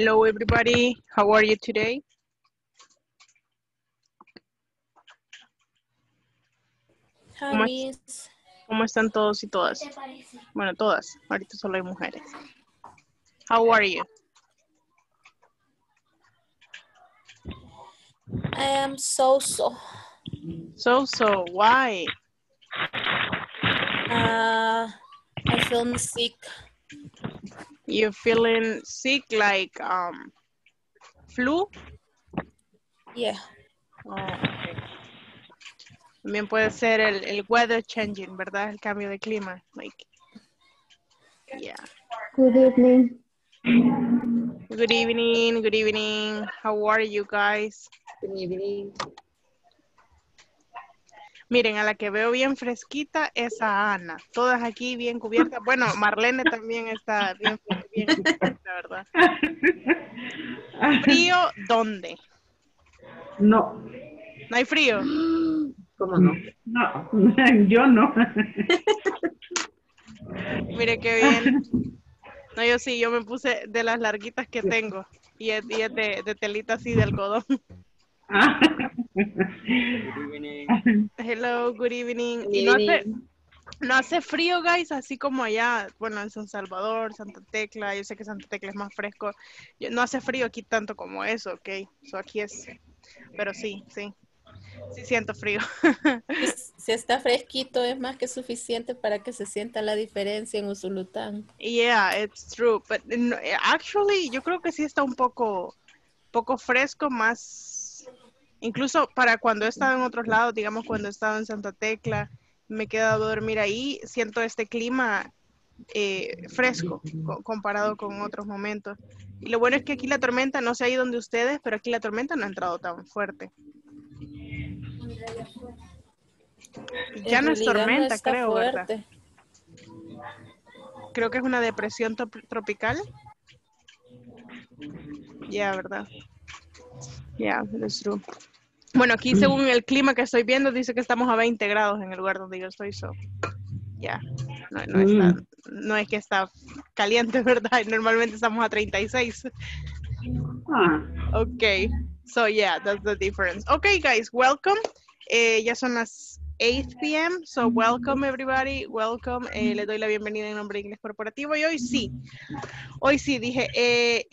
Hello, everybody. How are you today? ¿Cómo es? ¿Cómo están todos y todas? Bueno, todas. Ahorita solo hay mujeres. How are you? I am so so. So, so, why? Uh, I feel sick. You feeling sick like um flu? Yeah. Oh, okay. También puede ser el, el weather changing, ¿verdad? El cambio de clima. Like, yeah. Good evening. Good evening, good evening. How are you guys? Good evening. Miren, a la que veo bien fresquita es a Ana. Todas aquí bien cubiertas. Bueno, Marlene también está bien, bien cubierta, ¿verdad? ¿Frío dónde? No, ¿No hay frío? ¿Cómo no? no, yo no. Mire qué bien. No, yo sí, yo me puse de las larguitas que tengo. Y es, y es de, de telita así de algodón. Ah. Hello, good evening. Good Y no hace, evening. no hace frío, guys, así como allá, bueno, en San Salvador, Santa Tecla, yo sé que Santa Tecla es más fresco. Yo- no hace frío aquí tanto como eso, ok. So aquí es, pero sí, sí. Sí siento frío. Si- está fresquito es más que suficiente para que se sienta la diferencia en Usulután. Yeah, it's true. But actually, yo creo que sí está un poco, poco fresco, más, incluso para cuando he estado en otros lados, digamos cuando he estado en Santa Tecla, me he quedado a dormir ahí, siento este clima eh, fresco co- comparado con otros momentos. Y lo bueno es que aquí la tormenta, no sé ahí donde ustedes, pero aquí la tormenta no ha entrado tan fuerte. Ya En no es tormenta, creo, ¿verdad? Creo que es una depresión tropical. Ya, ¿verdad? Ya, that's true. Bueno, aquí según el clima que estoy viendo, dice que estamos a 20 grados en el lugar donde yo estoy, so. Ya, no, no, está- no es que está caliente, ¿verdad? Normalmente estamos a 36. Ah, Okay, so yeah, that's the difference. Okay, guys, welcome. Eh, ya son las 8 p.m., so welcome everybody, welcome. Eh, le doy la bienvenida en nombre de Inglés Corporativo y hoy sí, hoy sí dije, eh,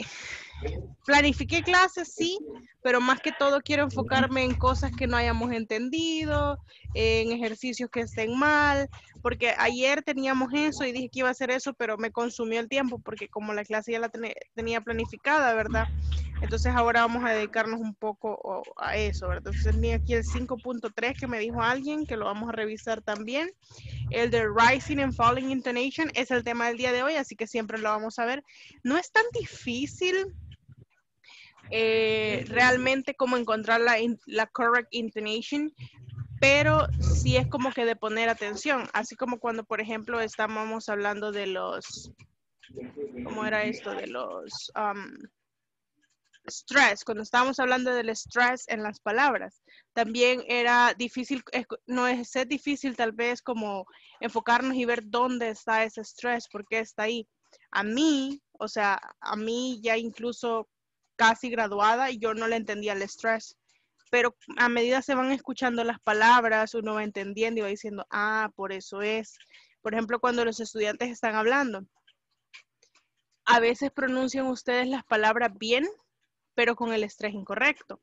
planifiqué clases, sí, pero más que todo quiero enfocarme en cosas que no hayamos entendido, en ejercicios que estén mal, porque ayer teníamos eso y dije que iba a hacer eso, pero me consumió el tiempo porque como la clase ya la tenía planificada, ¿verdad? Entonces ahora vamos a dedicarnos un poco a eso, ¿verdad? Entonces tenía aquí el 5.3 que me dijo alguien, que lo vamos a revisar también. El de Rising and Falling Intonation es el tema del día de hoy, así que siempre lo vamos a ver. No es tan difícil eh, realmente como encontrar la, correct intonation, pero sí es como que de poner atención, así como cuando, por ejemplo, estábamos hablando de los, ¿cómo era esto? De los um, stress, cuando estábamos hablando del stress en las palabras, también era difícil, no es, es difícil tal vez como enfocarnos y ver dónde está ese stress, por qué está ahí. A mí, o sea, a mí ya incluso casi graduada, yo no le entendía el stress. Pero a medida se van escuchando las palabras, uno va entendiendo y va diciendo, ah, por eso es. Por ejemplo, cuando los estudiantes están hablando, a veces pronuncian ustedes las palabras bien, pero con el estrés incorrecto.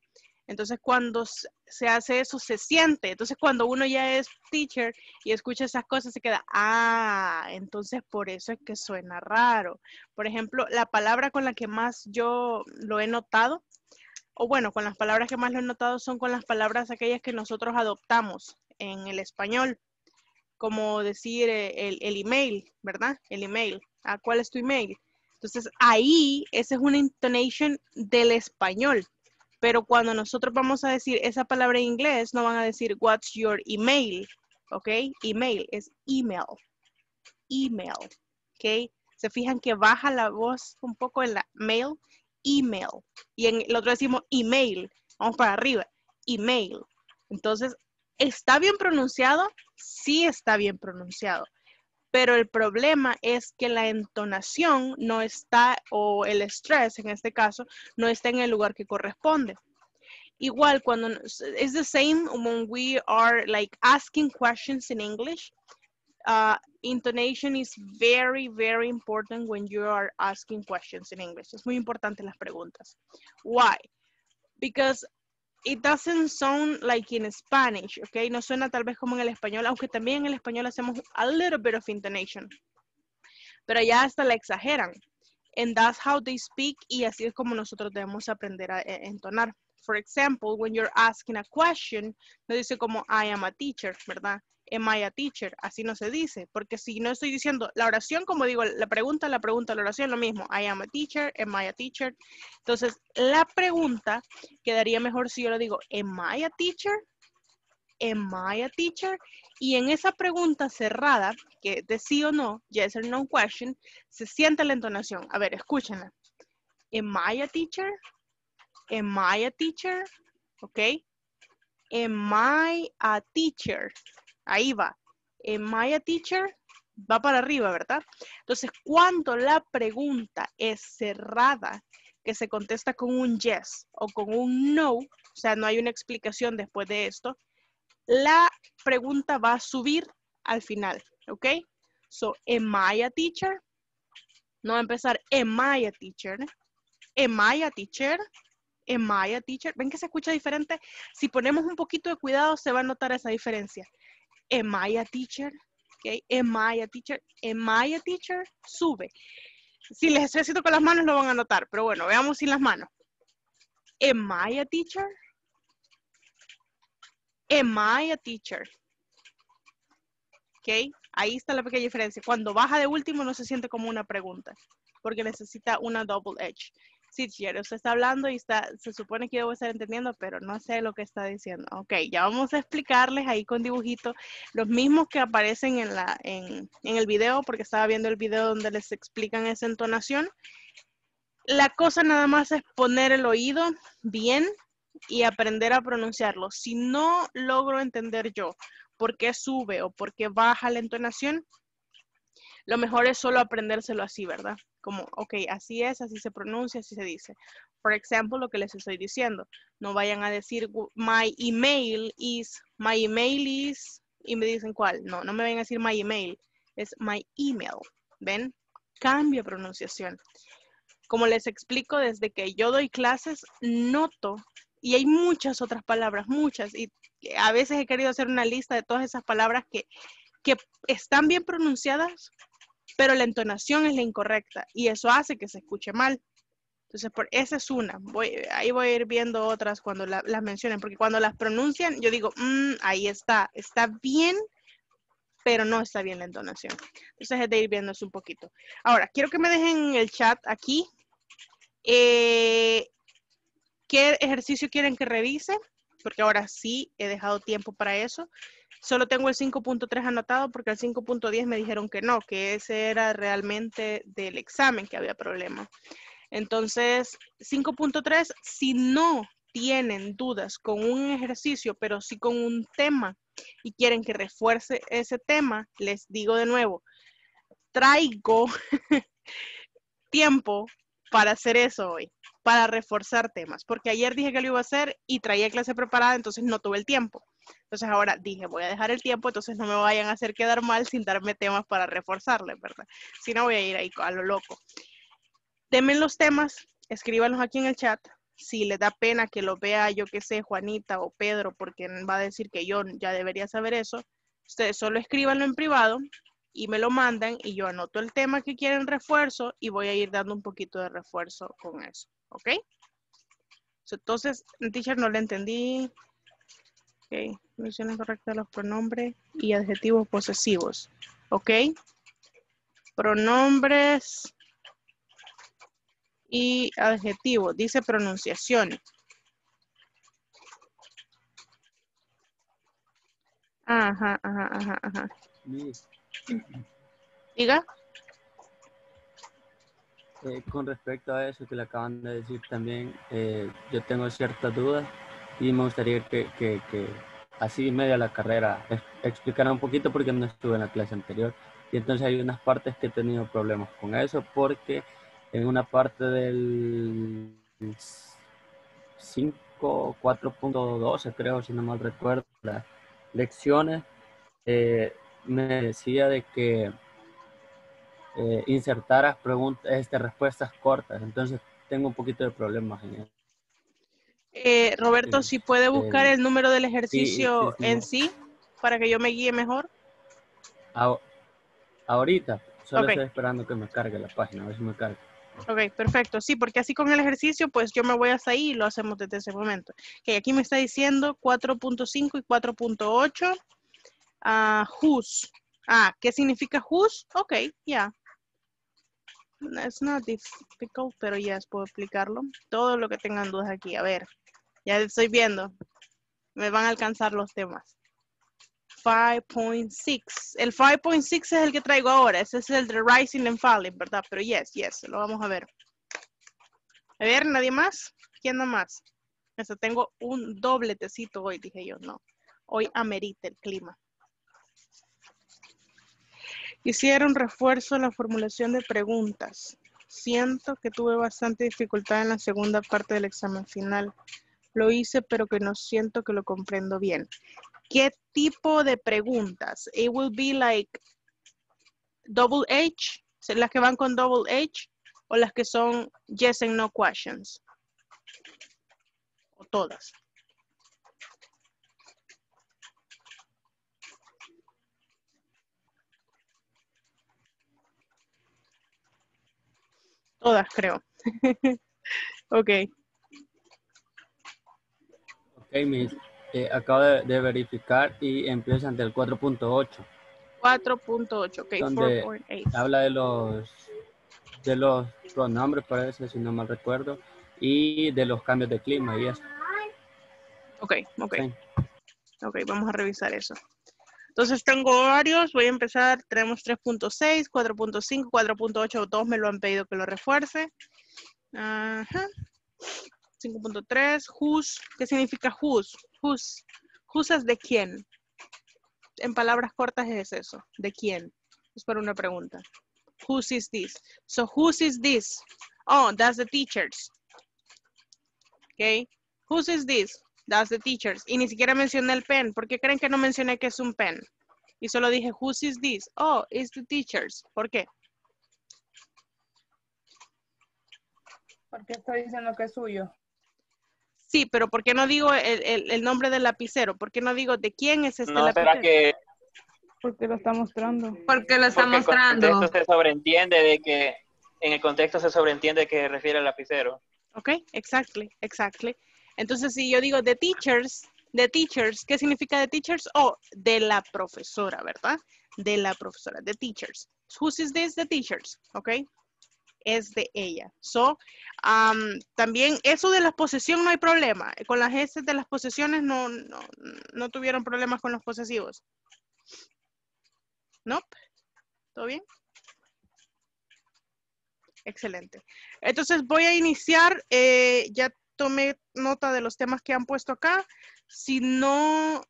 Entonces, cuando se hace eso, se siente. Entonces, cuando uno ya es teacher y escucha esas cosas, se queda, ah, entonces por eso es que suena raro. Por ejemplo, la palabra con la que más yo lo he notado, o bueno, con las palabras que más lo he notado son con las palabras aquellas que nosotros adoptamos en el español, como decir eh, el, email, ¿verdad? El email. ¿A cuál es tu email? Entonces, ahí, esa es una intonation del español. Pero cuando nosotros vamos a decir esa palabra en inglés, no van a decir what's your email, ¿ok? Email es email, email, ¿ok? Se fijan que baja la voz un poco en la mail, email. Y en el otro decimos email, vamos para arriba, email. Entonces, ¿está bien pronunciado? Sí está bien pronunciado. Pero el problema es que la entonación no está, o el estrés en este caso, no está en el lugar que corresponde. Igual cuando, it's the same when we are like asking questions in English. Uh, intonation is very, very important when you are asking questions in English. Es muy importante las preguntas. Why? Because it doesn't sound like in Spanish, okay? No suena tal vez como en el español, aunque también en el español hacemos a little bit of intonation. Pero ya hasta la exageran. And that's how they speak y así es como nosotros debemos aprender a e- entonar. For example, when you're asking a question, no dice como I am a teacher, ¿verdad? Am I a teacher? Así no se dice, porque si no estoy diciendo la oración, como digo, la pregunta, la pregunta, la oración, lo mismo. I am a teacher, am I a teacher? Entonces, la pregunta quedaría mejor si yo lo digo, am I a teacher? Am I a teacher? Y en esa pregunta cerrada, que de sí o no, yes or no question, se siente la entonación. A ver, escúchenla. Am I a teacher? Am I a teacher? ¿Ok? Am I a teacher? Ahí va. Am I a teacher? Va para arriba, ¿verdad? Entonces, cuando la pregunta es cerrada, que se contesta con un yes o con un no, o sea, no hay una explicación después de esto, la pregunta va a subir al final, ¿ok? So, am I a teacher? No va a empezar, am I a teacher? Am I a teacher? Am I a teacher? ¿Ven que se escucha diferente? Si ponemos un poquito de cuidado, se va a notar esa diferencia. Am I a teacher? Okay. Am I a teacher? Am I a teacher? Sube. Si les estoy con las manos, lo van a notar, pero bueno, veamos sin las manos. Am I a teacher? Am I a teacher? Ok, ahí está la pequeña diferencia. Cuando baja de último no se siente como una pregunta, porque necesita una double edge. Sí, teacher, usted está hablando y está, se supone que yo voy a estar entendiendo, pero no sé lo que está diciendo. Ok, ya vamos a explicarles ahí con dibujito los mismos que aparecen en, la, en, en el video, porque estaba viendo el video donde les explican esa entonación. La cosa nada más es poner el oído bien y aprender a pronunciarlo. Si no logro entender yo por qué sube o por qué baja la entonación, lo mejor es solo aprendérselo así, ¿verdad? Como, ok, así es, así se pronuncia, así se dice. Por ejemplo, lo que les estoy diciendo. No vayan a decir, my email is, my email is, y me dicen cuál. No, no me vayan a decir my email, es my email. ¿Ven? Cambia pronunciación. Como les explico, desde que yo doy clases, noto, y hay muchas otras palabras, muchas, y a veces he querido hacer una lista de todas esas palabras que, que están bien pronunciadas, pero la entonación es la incorrecta y eso hace que se escuche mal. Entonces, por, esa es una. Voy, ahí voy a ir viendo otras cuando la- las mencionen, porque cuando las pronuncian, yo digo, "Mm, ahí está, está bien, pero no está bien la entonación. Entonces, es de ir viendo un poquito. Ahora, quiero que me dejen en el chat aquí eh, qué ejercicio quieren que revise, porque ahora sí he dejado tiempo para eso. Solo tengo el 5.3 anotado porque el 5.10 me dijeron que no, que ese era realmente del examen que había problema. Entonces, 5.3, si no tienen dudas con un ejercicio, pero sí con un tema y quieren que refuerce ese tema, les digo de nuevo, traigo tiempo para hacer eso hoy, para reforzar temas, porque ayer dije que lo iba a hacer y traía clase preparada, entonces no tuve el tiempo. Entonces ahora dije, voy a dejar el tiempo, entonces no me vayan a hacer quedar mal sin darme temas para reforzarles, ¿verdad? Si no, voy a ir ahí a lo loco. Denme los temas, escríbanlos aquí en el chat. Si les da pena que lo vea, yo que sé, Juanita o Pedro, porque va a decir que yo ya debería saber eso, ustedes solo escríbanlo en privado y me lo mandan y yo anoto el tema que quieren refuerzo y voy a ir dando un poquito de refuerzo con eso, ¿ok? Entonces, teacher, no le entendí. Ok, mención correcta de los pronombres y adjetivos posesivos, ¿ok? Pronombres y adjetivos, dice pronunciación. Ajá, ajá, ajá, ajá. Diga. Eh, con respecto a eso que le acaban de decir también, eh, yo tengo ciertas dudas y me gustaría que, que, que así media la carrera ex- explicara un poquito porque no estuve en la clase anterior. Y entonces hay unas partes que he tenido problemas con eso porque en una parte del 5, 4.12 creo, si no mal recuerdo, las lecciones, eh, me decía de que eh, insertaras preguntas, este, respuestas cortas. Entonces tengo un poquito de problemas en eso. Eh, Roberto, Sí, si puede buscar eh, el número del ejercicio sí, sí. en sí para que yo me guíe mejor. Ahor- Ahorita, solo estoy esperando que me cargue la página, a ver si me carga. Ok, perfecto. Sí, porque así con el ejercicio, pues yo me voy hasta ahí y lo hacemos desde ese momento. Ok, aquí me está diciendo 4.5 y 4.8. Ah, whose. Ah, ¿qué significa whose? Ok, ya. It's not difficult, pero ya puedo explicarlo. Todo lo que tengan dudas aquí. A ver, ya estoy viendo. Me van a alcanzar los temas. 5.6. El 5.6 es el que traigo ahora. Ese es el de Rising and Falling, ¿verdad? Pero yes, yes, lo vamos a ver. A ver, ¿nadie más? ¿Quién no más? Eso, tengo un doble tecito hoy, dije yo. No, hoy amerita el clima. Hicieron refuerzo en la formulación de preguntas. Siento que tuve bastante dificultad en la segunda parte del examen final. Lo hice, pero que no siento que lo comprendo bien. ¿Qué tipo de preguntas? It will be like double H, ¿son las que van con double H o las que son yes and no questions. O todas. Todas, creo. ok. Ok, mis, eh, acabo de, de verificar y empiezan del 4.8. 4.8, ok. Donde 4.8. Habla de los de los pronombres, parece, si no mal recuerdo, y de los cambios de clima y eso. Ok, ok. Sí. Ok, vamos a revisar eso. Entonces tengo varios, voy a empezar, tenemos 3.6, 4.5, 4.8, todos me lo han pedido que lo refuerce. Ajá. 5.3, whose, ¿qué significa whose? Whose, whose es de quién. En palabras cortas es eso, de quién. Es para una pregunta. Whose is this? So whose is this? Oh, that's the teachers. Okay. Whose is this? That's the teachers. Y ni siquiera mencioné el pen. ¿Por qué creen que no mencioné que es un pen? Y solo dije, whose is this? Oh, it's the teachers. ¿Por qué? Porque estoy diciendo que es suyo. Sí, pero ¿por qué no digo el, el- el nombre del lapicero? ¿Por qué no digo de quién es este ¿No lapicero? que Porque lo está mostrando. Porque lo está porque el mostrando. contexto se sobreentiende de que en el contexto se sobreentiende que refiere al lapicero? Ok, exactly, exactly. Entonces, si yo digo the teachers, the teachers, ¿qué significa the teachers? Oh, de la profesora, ¿verdad? De la profesora, the teachers. Whose is this? The teachers, ok? Es de ella. So, um, también eso de la posesión no hay problema. Con las S de las posesiones no, no, no tuvieron problemas con los posesivos. Nope. ¿Todo bien? Excelente. Entonces voy a iniciar, eh, ya tomé nota de los temas que han puesto acá. Si no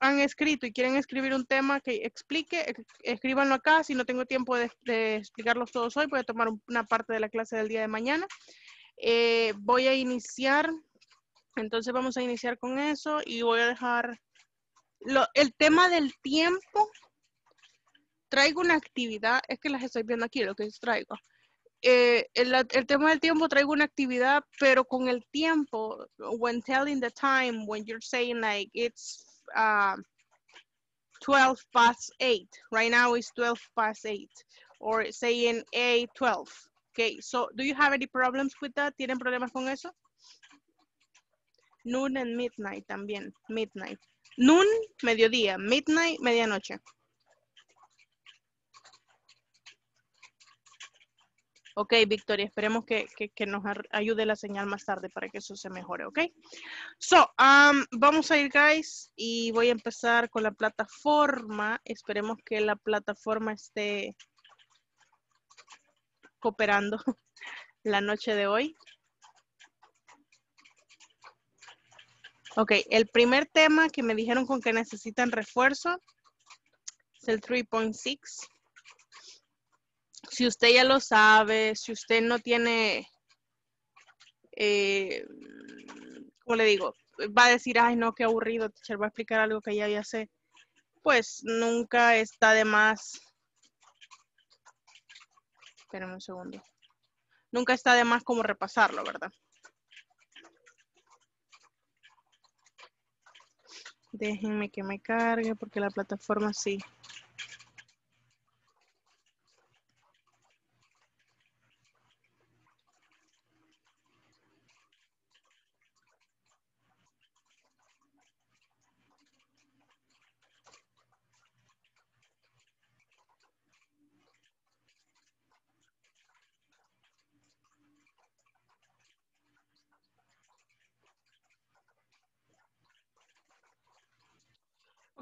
han escrito y quieren escribir un tema que explique, ex- escríbanlo acá. Si no tengo tiempo de, explicarlos todos hoy, voy a tomar un- una parte de la clase del día de mañana. Eh, voy a iniciar, entonces vamos a iniciar con eso y voy a dejar lo- el tema del tiempo. Traigo una actividad, es que las estoy viendo aquí, lo que traigo eh, el, tema del tiempo traigo una actividad, pero con el tiempo, when telling the time, when you're saying like it's uh, 12 past 8, right now it's 12 past 8, or saying 8, 12. Okay, so do you have any problems with that? ¿Tienen problemas con eso? Noon and midnight también, midnight. Noon, mediodía, midnight, medianoche. Ok, Victoria, esperemos que, que- nos ayude la señal más tarde para que eso se mejore, ¿ok? So, um, vamos a ir, guys, y voy a empezar con la plataforma. Esperemos que la plataforma esté cooperando la noche de hoy. Ok, el primer tema que me dijeron con que necesitan refuerzo es el 3.6. si usted ya lo sabe, si usted no tiene, eh, ¿cómo le digo? Va a decir, ay, no, qué aburrido, teacher, va a explicar algo que ya ya sé. Pues nunca está de más. Espérame un segundo. Nunca está de más como repasarlo, ¿verdad? Déjenme que me cargue porque la plataforma sí.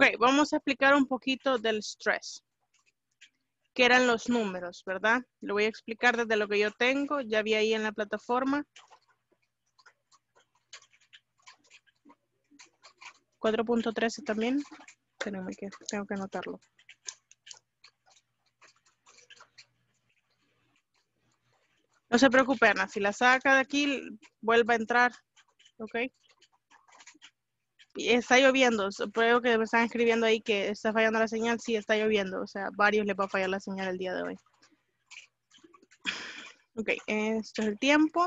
Ok, vamos a explicar un poquito del stress. ¿Qué eran los números, verdad? Lo voy a explicar desde lo que yo tengo. Ya vi ahí en la plataforma. 4.13 también. Tenemos que, tengo que anotarlo. No se preocupe, Ana. Si la saca de aquí, vuelva a entrar. ¿Ok? Está lloviendo. Creo que me están escribiendo ahí que está fallando la señal. Sí, está lloviendo. O sea, varios les va a fallar la señal el día de hoy. Ok, esto es el tiempo.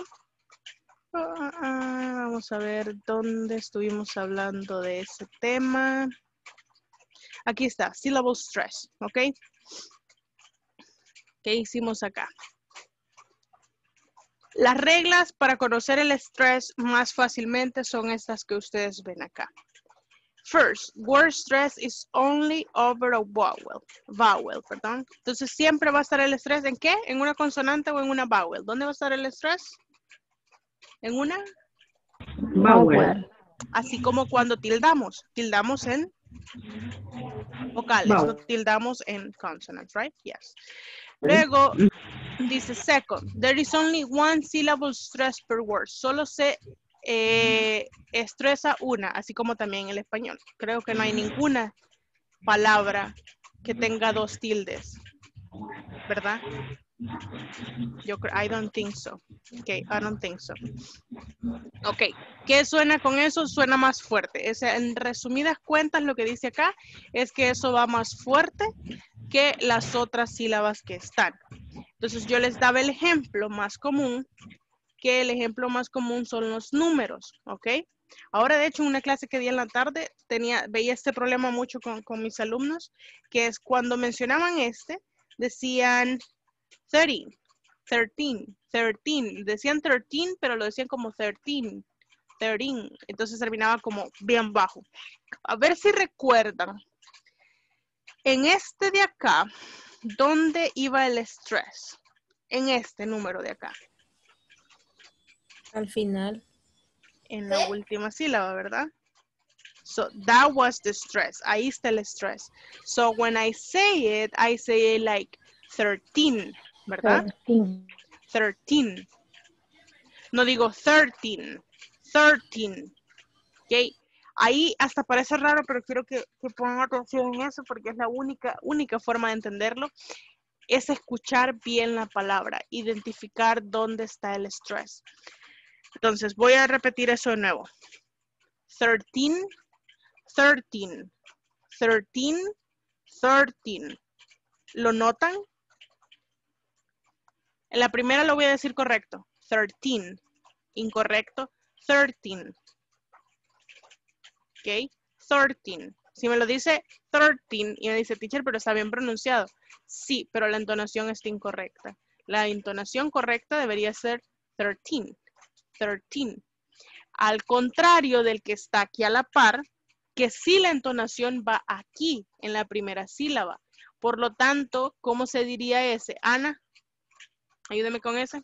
Ah, ah, vamos a ver dónde estuvimos hablando de ese tema. Aquí está, syllable stress, ¿ok? ¿Qué hicimos acá? Las reglas para conocer el estrés más fácilmente son estas que ustedes ven acá. First, word stress is only over a vowel. Vowel, perdón. Entonces, siempre va a estar el estrés en qué? ¿En una consonante o en una vowel? ¿Dónde va a estar el estrés? ¿En una? Bauer. Así como cuando tildamos. Tildamos en vocales, no Vowel. tildamos en consonants, right? Yes. Luego dice second, there is only one syllable stress per word. Solo se eh, estresa una, así como también el español. Creo que no hay ninguna palabra que tenga dos tildes, ¿verdad? Yo creo, I don't think so. Okay, I don't think so. Ok, ¿qué suena con eso? Suena más fuerte. Es, en resumidas cuentas, lo que dice acá es que eso va más fuerte que las otras sílabas que están. Entonces yo les daba el ejemplo más común, que el ejemplo más común son los números, ¿ok? Ahora, de hecho, en una clase que di en la tarde, tenía, veía este problema mucho con, con mis alumnos, que es cuando mencionaban este, decían 30, 13, 13, decían 13, pero lo decían como 13, 13, entonces terminaba como bien bajo. A ver si recuerdan, en este de acá, ¿dónde iba el estrés? En este número de acá, Al final. en la última sílaba, ¿verdad? So that was the stress. Ahí está el estrés. So when I say it, I say it like 13, ¿verdad? 13. 13. No digo 13, 13. ¿Ok? Ahí hasta parece raro, pero quiero que, que pongan atención en eso porque es la única, única forma de entenderlo. Es escuchar bien la palabra, identificar dónde está el estrés. Entonces, voy a repetir eso de nuevo. 13, 13, 13, 13. ¿Lo notan? En la primera lo voy a decir correcto. 13. Incorrecto. 13. ¿Ok? 13. Si me lo dice 13 y me dice teacher, pero está bien pronunciado. Sí, pero la entonación está incorrecta. La entonación correcta debería ser 13. 13. Al contrario del que está aquí a la par, que sí la entonación va aquí en la primera sílaba. Por lo tanto, ¿cómo se diría ese? Ana, ayúdeme con ese.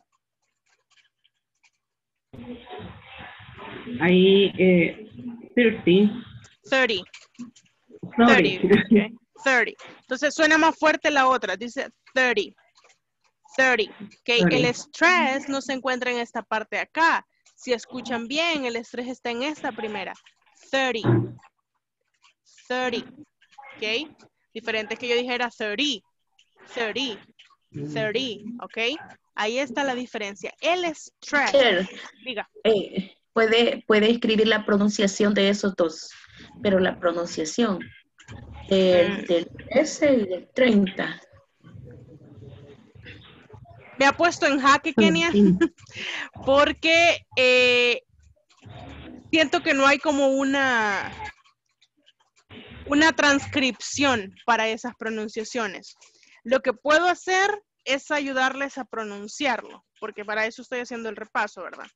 Ahí, eh, 30. 30. Sorry. 30. ok, 30. Entonces suena más fuerte la otra. Dice 30. 30. Ok, el 30. estrés no se encuentra en esta parte de acá. Si escuchan bien, el estrés está en esta primera. 30. 30. Ok. Diferente que yo dijera 30. 30. 30, ¿ok? Ahí está la diferencia. El stress, Teacher, diga, eh, puede, puede escribir la pronunciación de esos dos, pero la pronunciación del, Mm. del 13 y del 30. me ha puesto en jaque, Kenia, porque eh, siento que no hay como una, una transcripción para esas pronunciaciones. Lo que puedo hacer es ayudarles a pronunciarlo, porque para eso estoy haciendo el repaso, ¿verdad?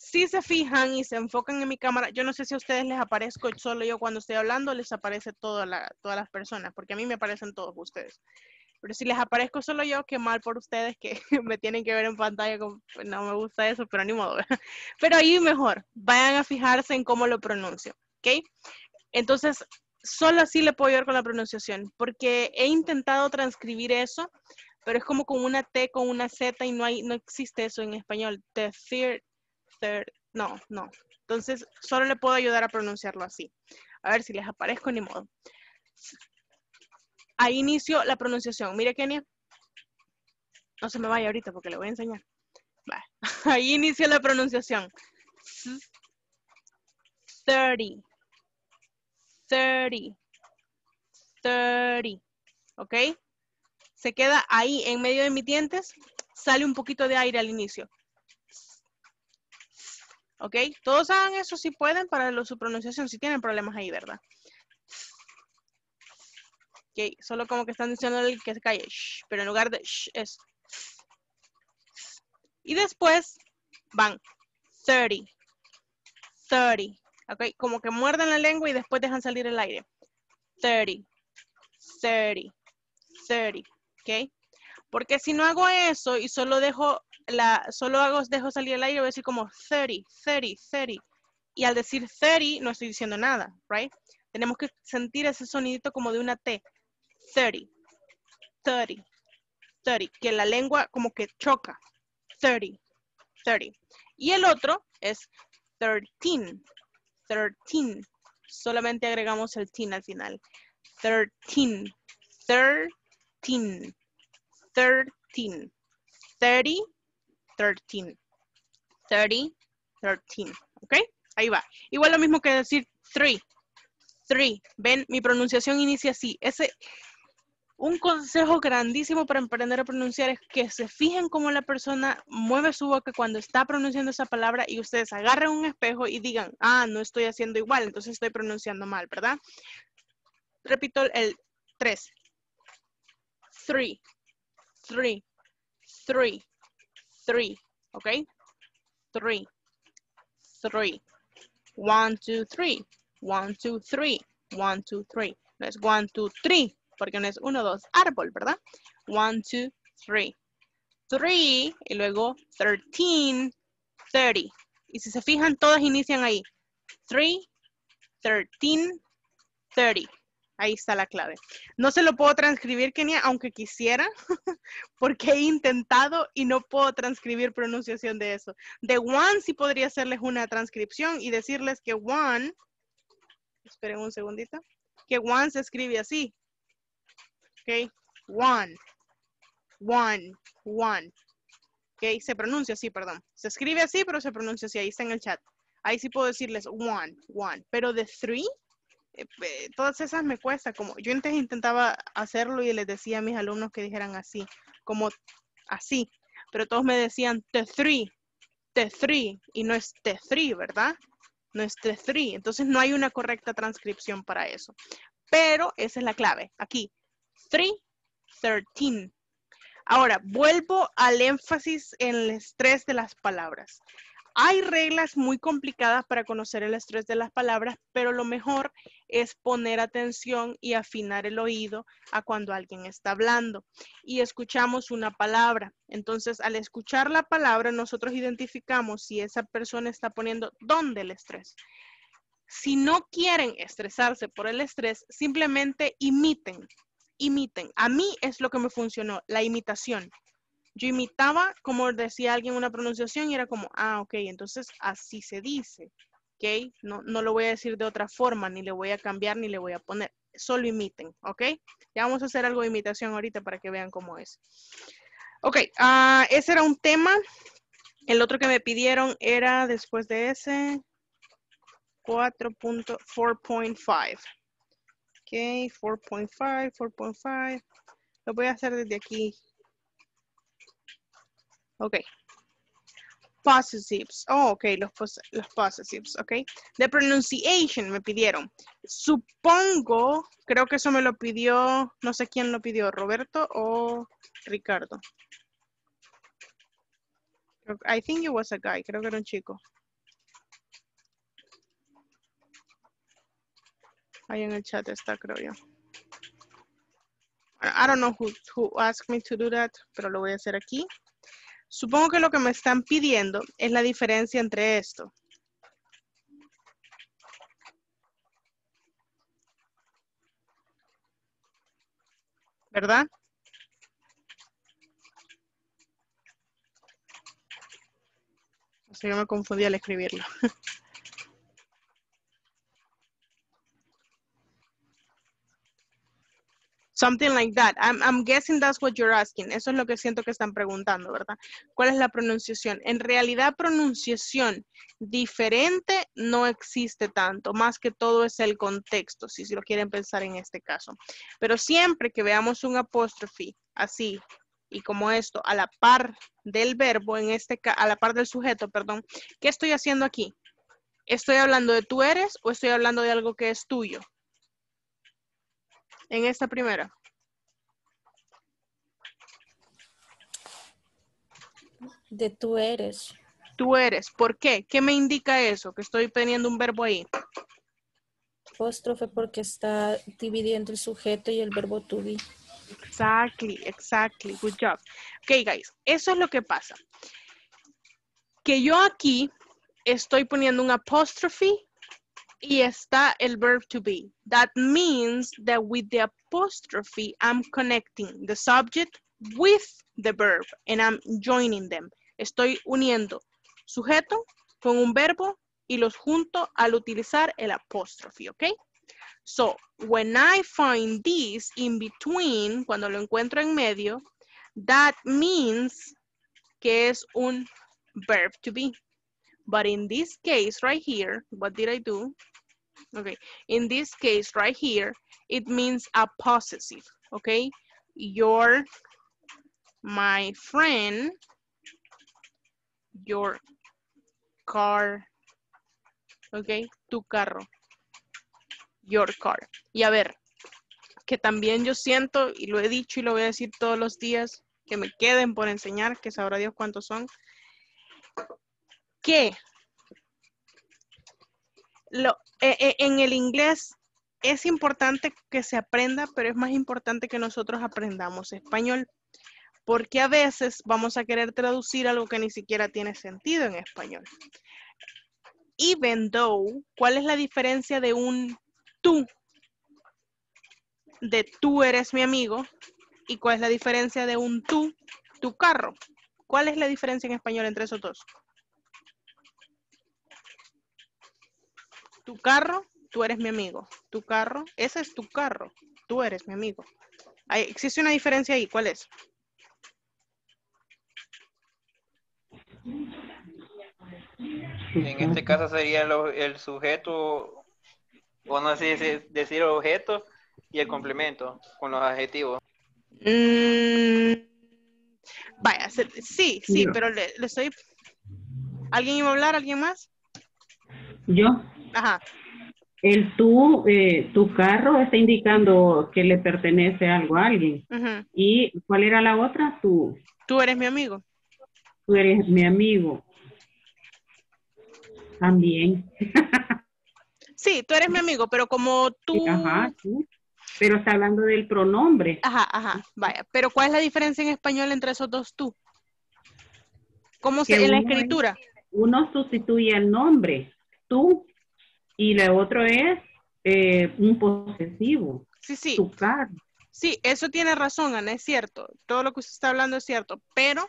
Si se fijan y se enfocan en mi cámara, yo no sé si a ustedes les aparezco solo yo cuando estoy hablando, les aparece toda la- todas las personas, porque a mí me aparecen todos ustedes. Pero si les aparezco solo yo, qué mal por ustedes que me tienen que ver en pantalla. como- pues, no me gusta eso, pero ni modo. Pero ahí mejor, vayan a fijarse en cómo lo pronuncio, ¿ok? Entonces, solo así le puedo ayudar con la pronunciación, porque he intentado transcribir eso, pero es como con una T, con una Z y no hay, no existe eso en español. The third, no, no. Entonces, solo le puedo ayudar a pronunciarlo así. A ver si les aparezco, ni modo. Ahí inicio la pronunciación. Mire, Kenia. No se me vaya ahorita porque le voy a enseñar. Ahí inicio la pronunciación. 30. 30. 30. ¿Ok? Se queda ahí en medio de mis dientes. Sale un poquito de aire al inicio. ¿Ok? Todos hagan eso si pueden para lo- su pronunciación, si tienen problemas ahí, ¿verdad? Ok, solo como que están diciendo que se calle, shh, pero en lugar de shh es. Y después van 30, 30, ok, como que muerden la lengua y después dejan salir el aire. 30, 30, 30, ok. Porque si no hago eso y solo dejo la, solo hago, dejo salir el aire, voy a decir como 30, 30, 30. Y al decir 30 no estoy diciendo nada, right? Tenemos que sentir ese sonidito como de una T. 30, 30, 30, que la lengua como que choca. 30, 30. Y el otro es 13, 13. Solamente agregamos el tin al final. 13, 13, 13, 30, 13, 30, 13. ¿Ok? Ahí va. Igual lo mismo que decir 3, 3. Ven, mi pronunciación inicia así. Ese, un consejo grandísimo para aprender a pronunciar es que se fijen cómo la persona mueve su boca cuando está pronunciando esa palabra y ustedes agarren un espejo y digan, ah, no estoy haciendo igual, entonces estoy pronunciando mal, ¿verdad? Repito el 3. 3, 3, 3, 3, ¿ok? 3, 3. 1, 2, 3, 1, 2, 3, 1, 2, 3. No es 1, 2, 3, porque no es 1, 2, árbol, ¿verdad? 1, 2, 3. 3 y luego 13, 30. Y si se fijan, todas inician ahí. 3, 13, 30. Ahí está la clave. No se lo puedo transcribir, Kenia, aunque quisiera, porque he intentado y no puedo transcribir pronunciación de eso. De one sí podría hacerles una transcripción y decirles que one, esperen un segundito, que one se escribe así. Ok, one, one, one. Ok, se pronuncia así, perdón. Se escribe así, pero se pronuncia así. Ahí está en el chat. Ahí sí puedo decirles one, one. Pero de three, eh, todas esas me cuesta. Como yo antes intentaba hacerlo y les decía a mis alumnos que dijeran así, como así. Pero todos me decían the three, the three. Y no es the three, ¿verdad? No es the three. Entonces no hay una correcta transcripción para eso. Pero esa es la clave. Aquí, three, thirteen. Ahora, vuelvo al énfasis en el estrés de las palabras. Hay reglas muy complicadas para conocer el estrés de las palabras, pero lo mejor es poner atención y afinar el oído a cuando alguien está hablando y escuchamos una palabra. Entonces, al escuchar la palabra, nosotros identificamos si esa persona está poniendo dónde el estrés. Si no quieren estresarse por el estrés, simplemente imiten, imiten. A mí es lo que me funcionó, la imitación. Yo imitaba, como decía alguien, una pronunciación y era como, ah, ok, entonces así se dice, ok, no, no lo voy a decir de otra forma, ni le voy a cambiar, ni le voy a poner, solo imiten, ok. Ya vamos a hacer algo de imitación ahorita para que vean cómo es. Ok, ah, ese era un tema. El otro que me pidieron era después de ese 4.4.5. Ok, 4.5, 4.5. Lo voy a hacer desde aquí. Ok. Possessives. Oh, ok, los, pos- los possessives, ok. The pronunciation me pidieron. Supongo, creo que eso me lo pidió, no sé quién lo pidió, Roberto o Ricardo. I think it was a guy, creo que era un chico. Ahí en el chat está, creo yo. I don't know who, who asked me to do that, pero lo voy a hacer aquí. Supongo que lo que me están pidiendo es la diferencia entre esto. ¿Verdad? O sea, yo me confundí al escribirlo. Something like that. I'm, I'm guessing that's what you're asking. Eso es lo que siento que están preguntando, ¿verdad? ¿Cuál es la pronunciación? En realidad, pronunciación diferente no existe tanto, más que todo es el contexto, si, lo quieren pensar en este caso. Pero siempre que veamos un apóstrofe así, y como esto, a la par del verbo, en este a la par del sujeto, perdón, ¿qué estoy haciendo aquí? ¿Estoy hablando de tú eres o estoy hablando de algo que es tuyo? En esta primera. De tú eres. Tú eres. ¿Por qué? ¿Qué me indica eso? Que estoy teniendo un verbo ahí. Apóstrofe porque está dividiendo el sujeto y el verbo to be. Exactly, exactly. Good job. Ok, guys, eso es lo que pasa. Que yo aquí estoy poniendo un apostrophe y está el verb to be. That means that with the apostrophe, I'm connecting the subject with the verb and I'm joining them. Estoy uniendo sujeto con un verbo y los junto al utilizar el apóstrofe, ¿ok? So, when I find this in between, cuando lo encuentro en medio, that means que es un verb to be. But in this case right here, what did I do? Okay, in this case right here, it means a possessive, okay? Your, my friend, your car, okay? Tu carro your car. Y a ver, que también yo siento, y lo he dicho y lo voy a decir todos los días, que me queden por enseñar, que sabrá Dios cuántos son, que lo, e- e- en el inglés es importante que se aprenda, pero es más importante que nosotros aprendamos español, porque a veces vamos a querer traducir algo que ni siquiera tiene sentido en español. Even though, ¿cuál es la diferencia de un tú, de tú eres mi amigo, y cuál es la diferencia de un tú, tu carro. ¿Cuál es la diferencia en español entre esos dos? Tu carro, tú eres mi amigo. Tu carro, ese es tu carro, tú eres mi amigo. Hay- existe una diferencia ahí, ¿cuál es? En este caso sería el, sujeto, o no sé si decir objeto y el complemento con los adjetivos. Mm, vaya, se- sí, sí, pero le, le estoy... ¿Alguien iba a hablar? ¿Alguien más? Yo, Ajá. el tú, eh, tu carro está indicando que le pertenece algo a alguien. ¿Y cuál era la otra? Tú, Tú eres mi amigo. tú eres mi amigo. También. Sí, tú eres mi amigo, pero como tú... Ajá, sí. Pero está hablando del pronombre. Ajá, ajá, vaya. Pero ¿cuál es la diferencia en español entre esos dos tú? ¿Cómo se, Que en la es- escritura? Uno sustituye el nombre, tú, y la otro es eh, un posesivo, Sí, sí, tu carro. sí, eso tiene razón, Ana, es cierto. Todo lo que usted está hablando es cierto, pero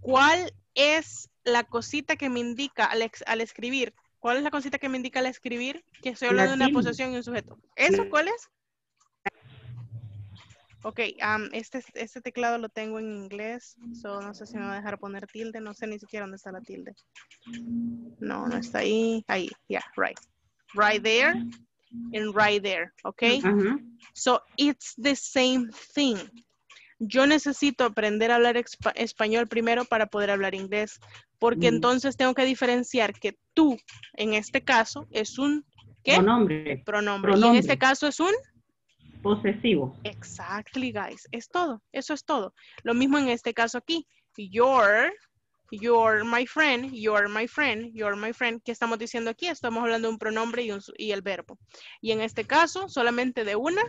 ¿cuál es la cosita que me indica al, ex- al escribir? ¿Cuál es la cosita que me indica al escribir que estoy hablando de una posesión y un sujeto? ¿Eso cuál es? Ok, am, este, este teclado lo tengo en inglés, so no sé si me va a dejar poner tilde, no sé ni siquiera dónde está la tilde. No, no está ahí, ahí, yeah, right. Right there and right there, ok? Ajá. So it's the same thing. Yo necesito aprender a hablar español primero para poder hablar inglés, porque Mm. entonces tengo que diferenciar que tú, en este caso, es un ¿qué? Pronombre. pronombre. Y en pronombre. este caso es un Posesivo. Exactly, guys. Es todo. Eso es todo. Lo mismo en este caso aquí. You're, you're my friend, you're my friend, you're my friend. ¿Qué estamos diciendo aquí? Estamos hablando de un pronombre y, un su- y el verbo. Y en este caso, solamente de una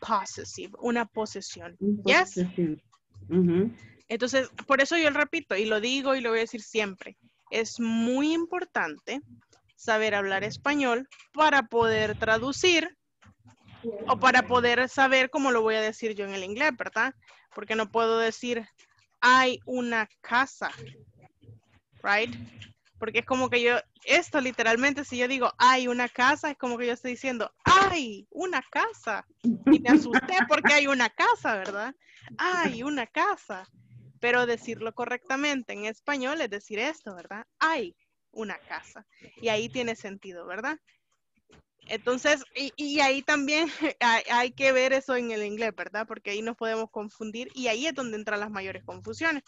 possessive, una posesión. Yes. Ujú. Entonces, por eso yo lo repito y lo digo y lo voy a decir siempre. Es muy importante saber hablar español para poder traducir o para poder saber cómo lo voy a decir yo en el inglés, ¿verdad? Porque no puedo decir hay una casa, right? Porque es como que yo, esto literalmente, si yo digo hay una casa, es como que yo estoy diciendo hay una casa. Y me asusté porque hay una casa, ¿verdad? Hay una casa. Pero decirlo correctamente en español es decir esto, ¿verdad? Hay una casa. Y ahí tiene sentido, ¿verdad? Entonces, y, ahí también hay, hay que ver eso en el inglés, ¿verdad? Porque ahí nos podemos confundir y ahí es donde entran las mayores confusiones.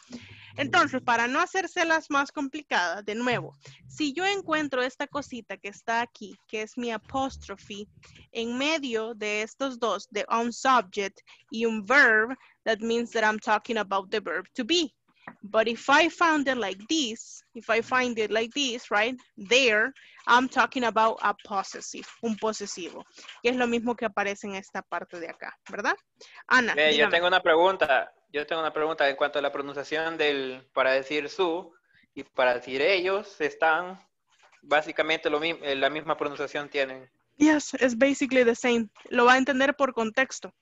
Entonces, para no hacérselas más complicadas, de nuevo, si yo encuentro esta cosita que está aquí, que es mi apóstrofe, en medio de estos dos, de un subject y un verb, that means that I'm talking about the verb to be. But if I found it like this, if I find it like this, right, there, I'm talking about a possessive, un posesivo, que es lo mismo que aparece en esta parte de acá, ¿verdad? Ana, yo tengo una pregunta. Yo tengo una pregunta en cuanto a la pronunciación del para decir su y para decir ellos están básicamente lo mismo, la misma pronunciación tienen. Yes, it's basically the same. Lo va a entender por contexto.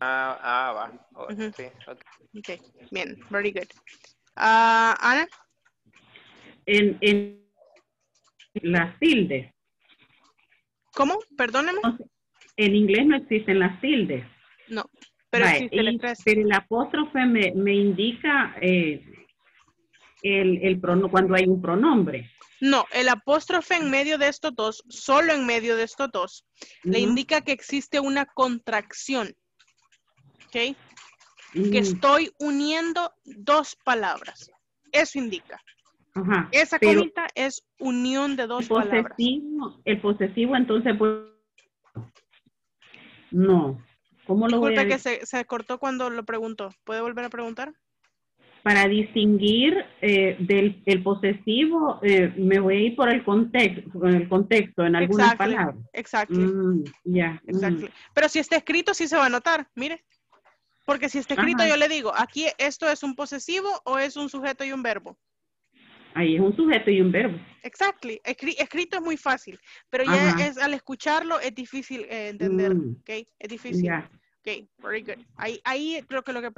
Ah, ah, va. Oh, sí, ok. Ok, bien, very good. Ah, Ana, En, en las tildes. ¿cómo? Perdóneme. En inglés no existen las tildes. No, pero existe el y- estrés. pero el apóstrofe me, me indica eh, el, el prono- cuando hay un pronombre. No, el apóstrofe en medio de estos dos, solo en medio de estos dos, le indica que existe una contracción. ¿Ok? Que estoy uniendo dos palabras. Eso indica. ajá. Esa comita es unión de dos El palabras. posesivo, el posesivo entonces pues no. ¿Cómo lo voy a que se, se cortó cuando lo preguntó. ¿Puede volver a preguntar? para distinguir eh, del el posesivo eh, me voy a ir por el contexto, con el contexto en algunas Exactly. palabras. Exacto. Mm, ya. mm. Exactly. Pero si está escrito, sí se va a notar, mire. Porque si está escrito, Ajá. yo le digo, aquí esto es un posesivo o es un sujeto y un verbo. Ahí es un sujeto y un verbo. Exactly. Escri- escrito es muy fácil, pero ya Ajá. es al escucharlo es difícil eh, entender, Mm, ¿ok? Es difícil. ya. Ok, very good. Ahí, ahí creo que lo que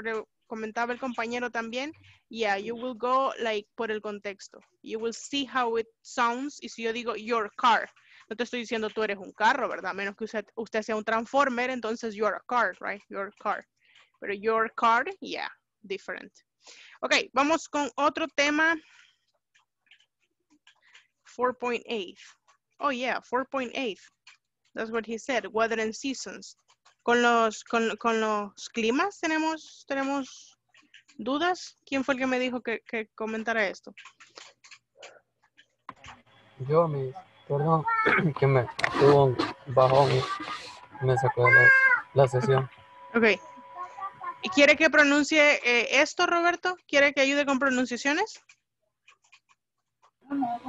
comentaba el compañero también, yeah, you will go like por el contexto. You will see how it sounds. Y si yo digo your car, no te estoy diciendo tú eres un carro, ¿verdad? A menos que usted, usted sea un transformer, entonces you're a car, right? Your car. Pero your car, yeah, different. Ok, vamos con otro tema. 4.8. Oh, yeah, 4.8. That's what he said, weather and seasons. Con los, con, con los climas tenemos, tenemos dudas. ¿Quién fue el que me dijo que, que comentara esto? Yo, mi, perdón, que me tuvo un bajón me sacó de la, la sesión. Ok. ¿Y quiere que pronuncie eh, esto, Roberto? ¿Quiere que ayude con pronunciaciones?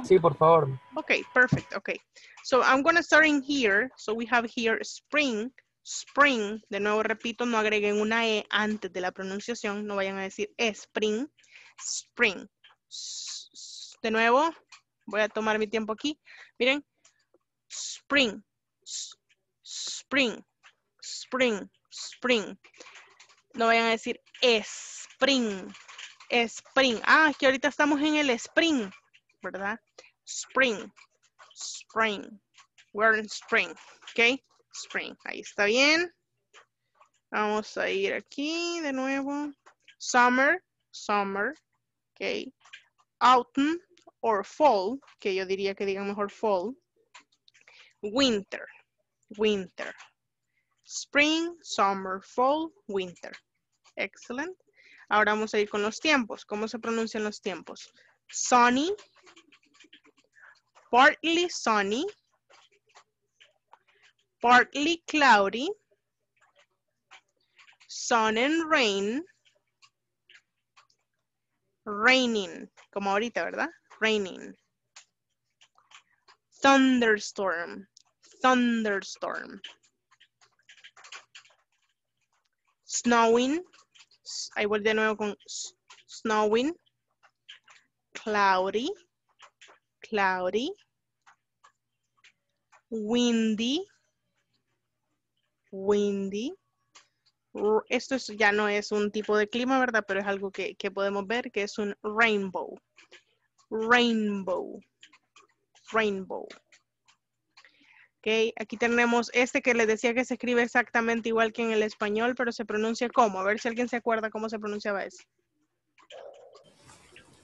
Sí, por favor. Okay, perfect. Okay. So I'm going to start in here. So we have here spring. Spring. De nuevo repito, no agreguen una E antes de la pronunciación. No vayan a decir spring. Spring. De nuevo, voy a tomar mi tiempo aquí. Miren. Spring. Spring. Spring. Spring. No vayan a decir spring. Spring. Ah, es que ahorita estamos en el spring. ¿Verdad? Spring. Spring. We're in spring. ¿Ok? Spring. Ahí está bien. Vamos a ir aquí de nuevo. Summer, summer, ok. Autumn or fall, que yo diría que digan mejor fall. Winter, winter. Spring, summer, fall, winter. Excellent. Ahora vamos a ir con los tiempos. ¿Cómo se pronuncian los tiempos? Sunny, partly sunny, partly cloudy, sun and rain, raining, como ahorita, ¿verdad? Raining. Thunderstorm, thunderstorm. Snowing, ahí voy de nuevo con snowing. Cloudy, cloudy. Windy, windy. Esto es- ya no es un tipo de clima, ¿verdad? Pero es algo que, que podemos ver, que es un rainbow. Rainbow. Rainbow. Ok, aquí tenemos este que les decía que se escribe exactamente igual que en el español, pero se pronuncia como. A ver si alguien se acuerda cómo se pronunciaba ese.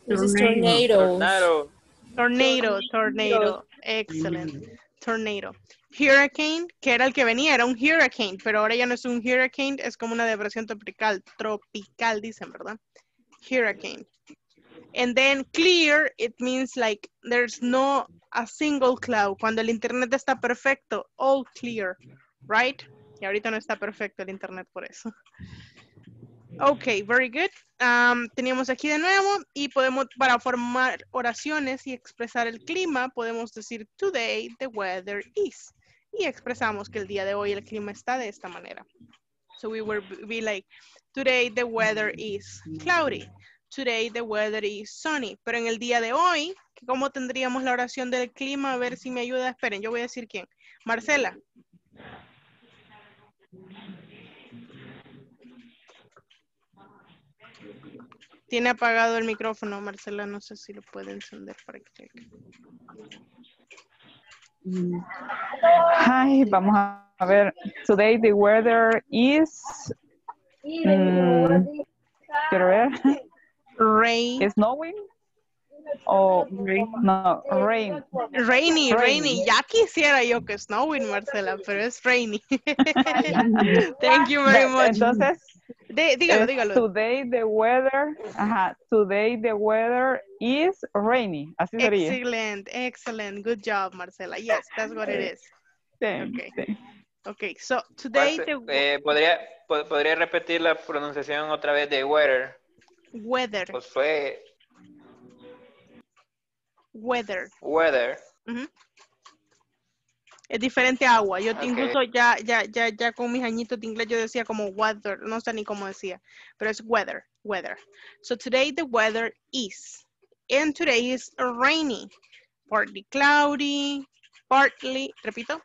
Tornado. Tornado. Tornado, tornado. Excellent. Tornado. Hurricane, que era el que venía, era un hurricane, pero ahora ya no es un hurricane, es como una depresión tropical, tropical dicen, ¿verdad? Hurricane. And then clear, it means like there's no a single cloud. Cuando el internet está perfecto, all clear, right? Y ahorita no está perfecto el internet por eso. Ok, very good. Um, teníamos aquí de nuevo y podemos, para formar oraciones y expresar el clima, podemos decir today the weather is. Y expresamos que el día de hoy el clima está de esta manera. So we will be like, today the weather is cloudy. Today the weather is sunny. Pero en el día de hoy, ¿cómo tendríamos la oración del clima? A ver si me ayuda. Esperen, yo voy a decir quién. Marcela. Tiene apagado el micrófono, Marcela. No sé si lo puede encender para que... Ay, vamos a ver. Today the weather is. mm, quiero ver. Rain. ¿Es snowing? O no, rain. Rainy, rainy. Rainy. Ya quisiera yo que snowing, Marcela, pero es rainy. Thank you very much. Entonces, De- dígalo, dígalo. today the weather, ajá, today the weather is rainy. Así sería. Excellent, excellent. Good job, Marcela. Yes, that's what it is. Sí, Ok. sí. Okay, so today the eh, ¿podría, po- ¿Podría repetir la pronunciación otra vez de weather? Weather, Pues weather. weather. Ujú. Es diferente a agua. Yo Ok. incluso ya, ya, ya, ya con mis añitos de inglés yo decía como weather, no sé ni cómo decía, pero es weather, weather. So today the weather is, and today is rainy, partly cloudy, partly, repito,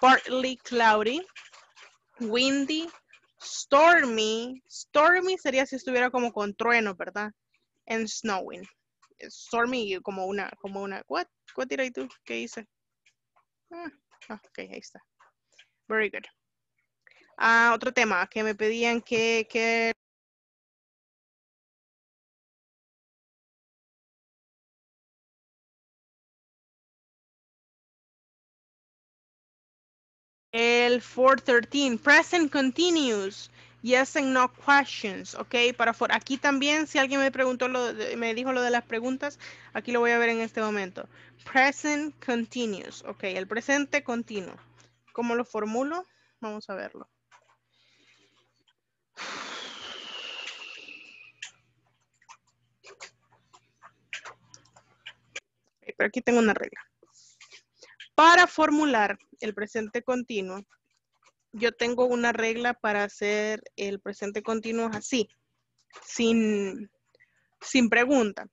partly cloudy, windy, stormy, stormy sería si estuviera como con trueno, ¿verdad? And snowing. Stormy como una, como una, what, what did I do? ¿Qué hice? Ah, ah, ok, ahí está. Very good. Ah, otro tema que me pedían que, que el 413, present continuous, yes and no questions, ok, para for, aquí también, si alguien me preguntó, lo de- me dijo lo de las preguntas, aquí lo voy a ver en este momento. Present continuous, ok, el presente continuo. ¿Cómo lo formulo? Vamos a verlo. Pero aquí tengo una regla. Para formular el presente continuo, yo tengo una regla para hacer el presente continuo así, sin, sin pregunta.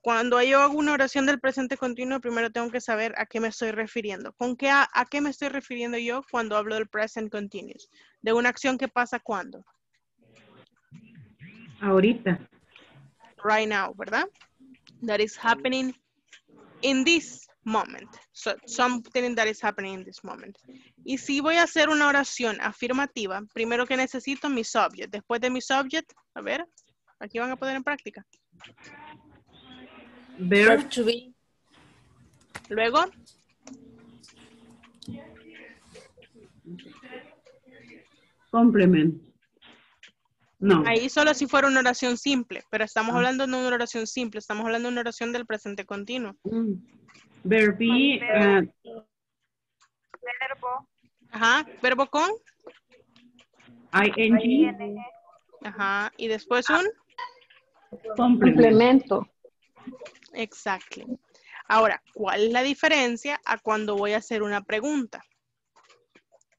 Cuando yo hago una oración del presente continuo, primero tengo que saber a qué me estoy refiriendo. ¿Con qué a, a qué me estoy refiriendo yo cuando hablo del present continuous? De una acción que pasa cuando? Ahorita. Right now, ¿verdad? That is happening in this moment. So, something that is happening in this moment. Y si voy a hacer una oración afirmativa, primero que necesito mi subject. Después de mi subject, a ver, aquí van a poner en práctica. Verb, to be. Luego, complement. No. ahí solo si fuera una oración simple, pero estamos Ah. hablando de una oración simple, estamos hablando de una oración del presente continuo. Mm. Verb be, uh, Verbo. Ajá, verbo con, ing, ajá, y después un, complement. Complemento. exactly. Ahora, ¿cuál es la diferencia a cuando voy a hacer una pregunta?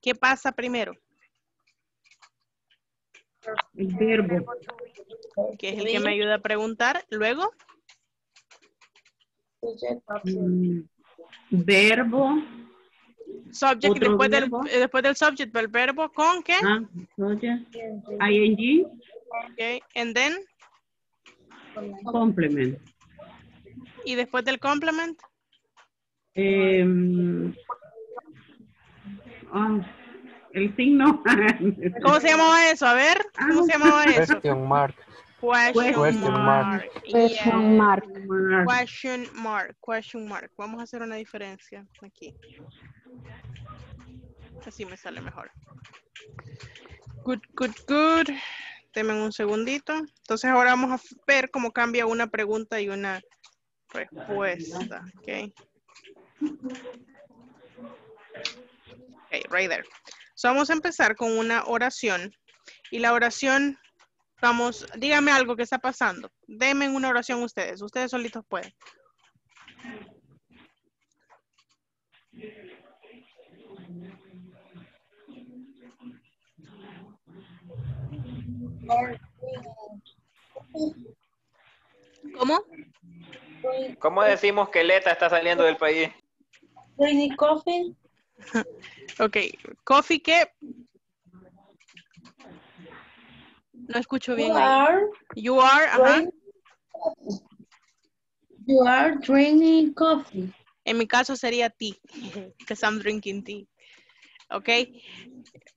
¿Qué pasa primero? El verbo. Que es el que me ayuda a preguntar. Luego, Verbo. subject, después del, verbo. eh, después del subject, el verbo con qué? Ah, ing, Okay, and then, complement. y después del complement, Em, ah, el signo. ¿cómo se llamaba eso? A ver, ¿cómo se llamaba eso? Question mark. Question, Question mark. mark. Question mark. Question mark, question mark. Vamos a hacer una diferencia aquí. Así me sale mejor. Good, good, good. Denme un segundito. Entonces ahora vamos a ver cómo cambia una pregunta y una respuesta. Ok. Ok, right there. So vamos a empezar con una oración. Y la oración, vamos, dígame algo que está pasando. Denme una oración ustedes. Ustedes solitos pueden. ¿Cómo? ¿Cómo decimos que Leta está saliendo del país? Coffee. Ok. Coffee, ¿qué? No escucho bien. You are, You are, ajá. drink- you are drinking coffee. En mi caso sería tea, because I'm drinking tea. Ok.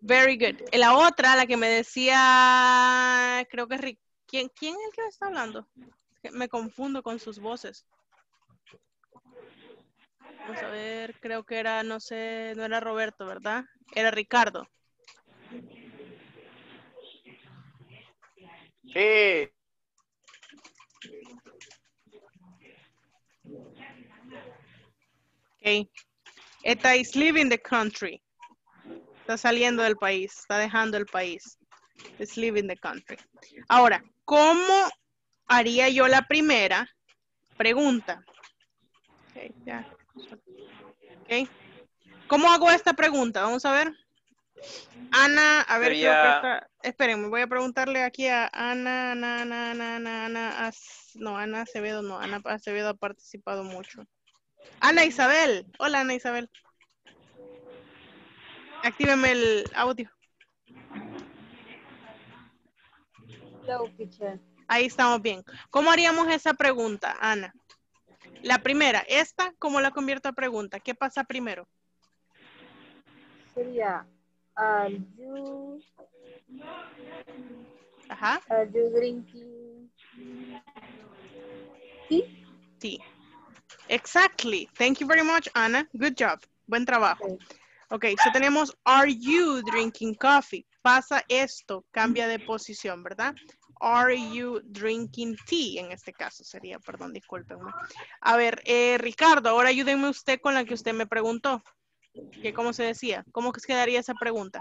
Very good. La otra, la que me decía, creo que es Rick. ¿Quién, quién es el que está hablando? Me confundo con sus voces. Vamos a ver, creo que era, no sé, no era Roberto, ¿verdad? Era Ricardo. Sí. Ok. Esta is leaving the country. Está saliendo del país, está dejando el país. Is leaving the country. Ahora, ¿cómo haría yo la primera pregunta? Ok, ya. Ok. ¿Cómo hago esta pregunta? Vamos a ver. Ana, a ver, creo que Sería- está. Esperen, voy a preguntarle aquí a Ana, Ana, Ana, Ana, Ana, Ana, As- no, Ana Acevedo, no, Ana Acevedo ha participado mucho. Ana Isabel. Hola, Ana Isabel. Actíveme el audio. Hello, teacher. Ahí estamos bien. ¿Cómo haríamos esa pregunta, Ana? La primera, esta, ¿cómo la convierto a pregunta? ¿Qué pasa primero? Sería, are you, Ajá, you drinking tea? sí. Exactly. Thank you very much, Ana. Good job. Buen trabajo. Ok. Ok, so tenemos, are you drinking coffee? Pasa esto, cambia de posición, ¿verdad? Are you drinking tea? En este caso sería, perdón, discúlpenme. A ver, eh, Ricardo, ahora ayúdenme usted con la que usted me preguntó. Que ¿Cómo se decía? ¿Cómo que quedaría esa pregunta?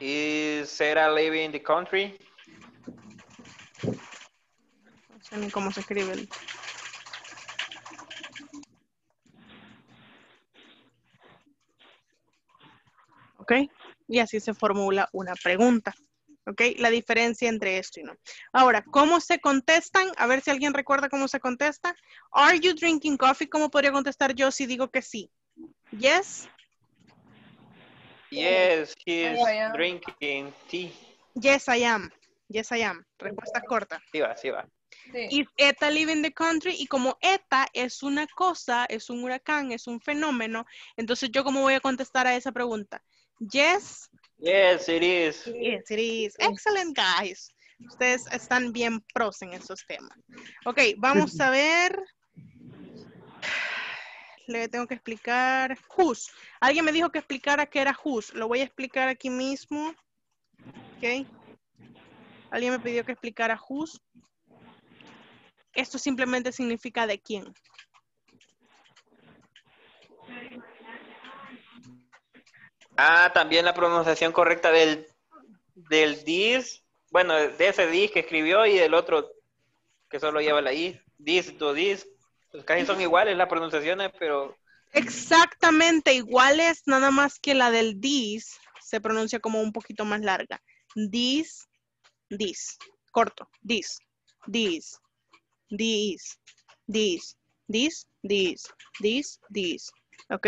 ¿Is Sarah leaving the country? No sé ni cómo se escribe. ¿Ok? Y así se formula una pregunta. ¿Ok? La diferencia entre esto y no. Ahora, ¿cómo se contestan? A ver si alguien recuerda cómo se contesta. Are you drinking coffee? ¿Cómo podría contestar yo si digo que sí? Yes. Yes, he's I am. drinking tea. Yes, I am. Yes, I am. Respuesta corta. Sí va, sí va. Is ETA leaving the country? Y como ETA es una cosa, es un huracán, es un fenómeno, entonces yo cómo voy a contestar a esa pregunta? Yes, Yes, it is. yes it is. Excellent guys. Ustedes están bien pros en esos temas. Ok, vamos a ver. Le tengo que explicar. Whose. Alguien me dijo que explicara qué era whose. Lo voy a explicar aquí mismo. Ok. Alguien me pidió que explicara whose. Esto simplemente significa de quién. Ah, también la pronunciación correcta del, del dis, bueno, de ese dis que escribió y del otro que solo lleva la i, dis, do dis, pues casi son iguales las pronunciaciones, pero Exactamente iguales, nada más que la del dis se pronuncia como un poquito más larga. Dis, dis, corto, dis, dis, dis, dis, dis, dis, dis, dis, ¿ok?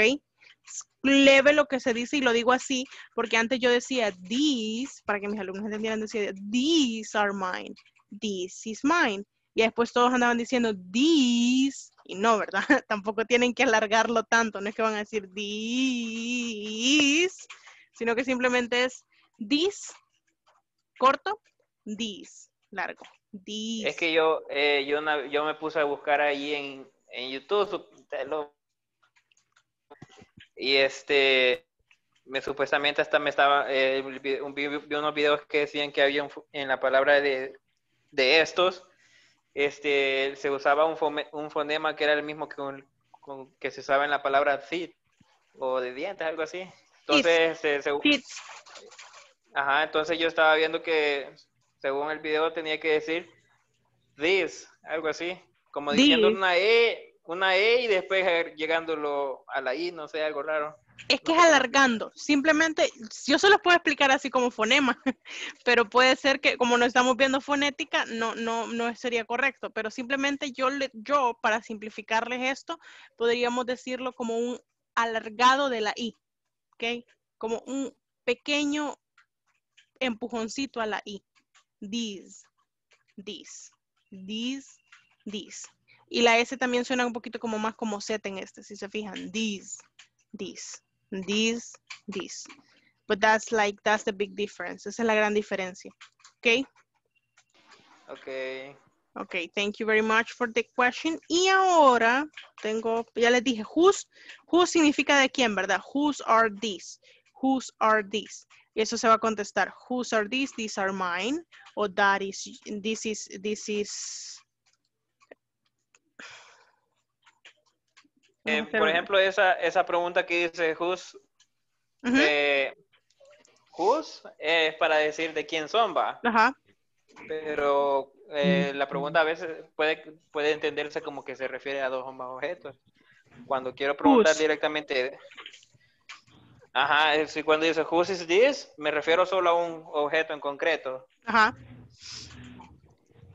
Leve lo que se dice y lo digo así porque antes yo decía these, para que mis alumnos entendieran, decía these are mine, this is mine. Y después todos andaban diciendo these, y no, ¿verdad? Tampoco tienen que alargarlo tanto, no es que van a decir these, sino que simplemente es this, corto, this, largo. This. es que yo, eh, yo, yo me puse a buscar ahí en, en YouTube y este, me supuestamente hasta me estaba, eh, vi, un- vi- vi unos videos que decían que había en la palabra de, de estos, este, se usaba un, fome- un fonema que era el mismo que, un- con- que se usaba en la palabra teeth o de dientes, algo así. Entonces, se-. Ajá, entonces yo estaba viendo que según el video tenía que decir this, algo así, como diciendo This. una E, una E y después eh, llegándolo a la I, no sé, algo raro. Es que es alargando. Simplemente, yo se los puedo explicar así como fonema, pero puede ser que como no estamos viendo fonética, no, no, no sería correcto. Pero simplemente yo, yo, para simplificarles esto, podríamos decirlo como un alargado de la I, ¿ok? Como un pequeño empujoncito a la I. These, this, this, this. Y la S también suena un poquito como más como Z en este, si se fijan. These, this, this, this. But that's like, that's the big difference. Esa es la gran diferencia. Okay? Ok. Ok, thank you very much for the question. Y ahora tengo, ya les dije, whose, whose significa de quién, ¿verdad? Whose are these? Whose are these? Y eso se va a contestar, whose are these? These are mine. O that is, this is, this is. Eh, por ejemplo, esa, esa pregunta que dice who's, eh, whose es para decir de quién son, va. Ajá. Pero eh, la pregunta a veces puede, puede entenderse como que se refiere a dos o más objetos. Cuando quiero preguntar directamente, ajá, si cuando dice whose is this, me refiero solo a un objeto en concreto. Ajá.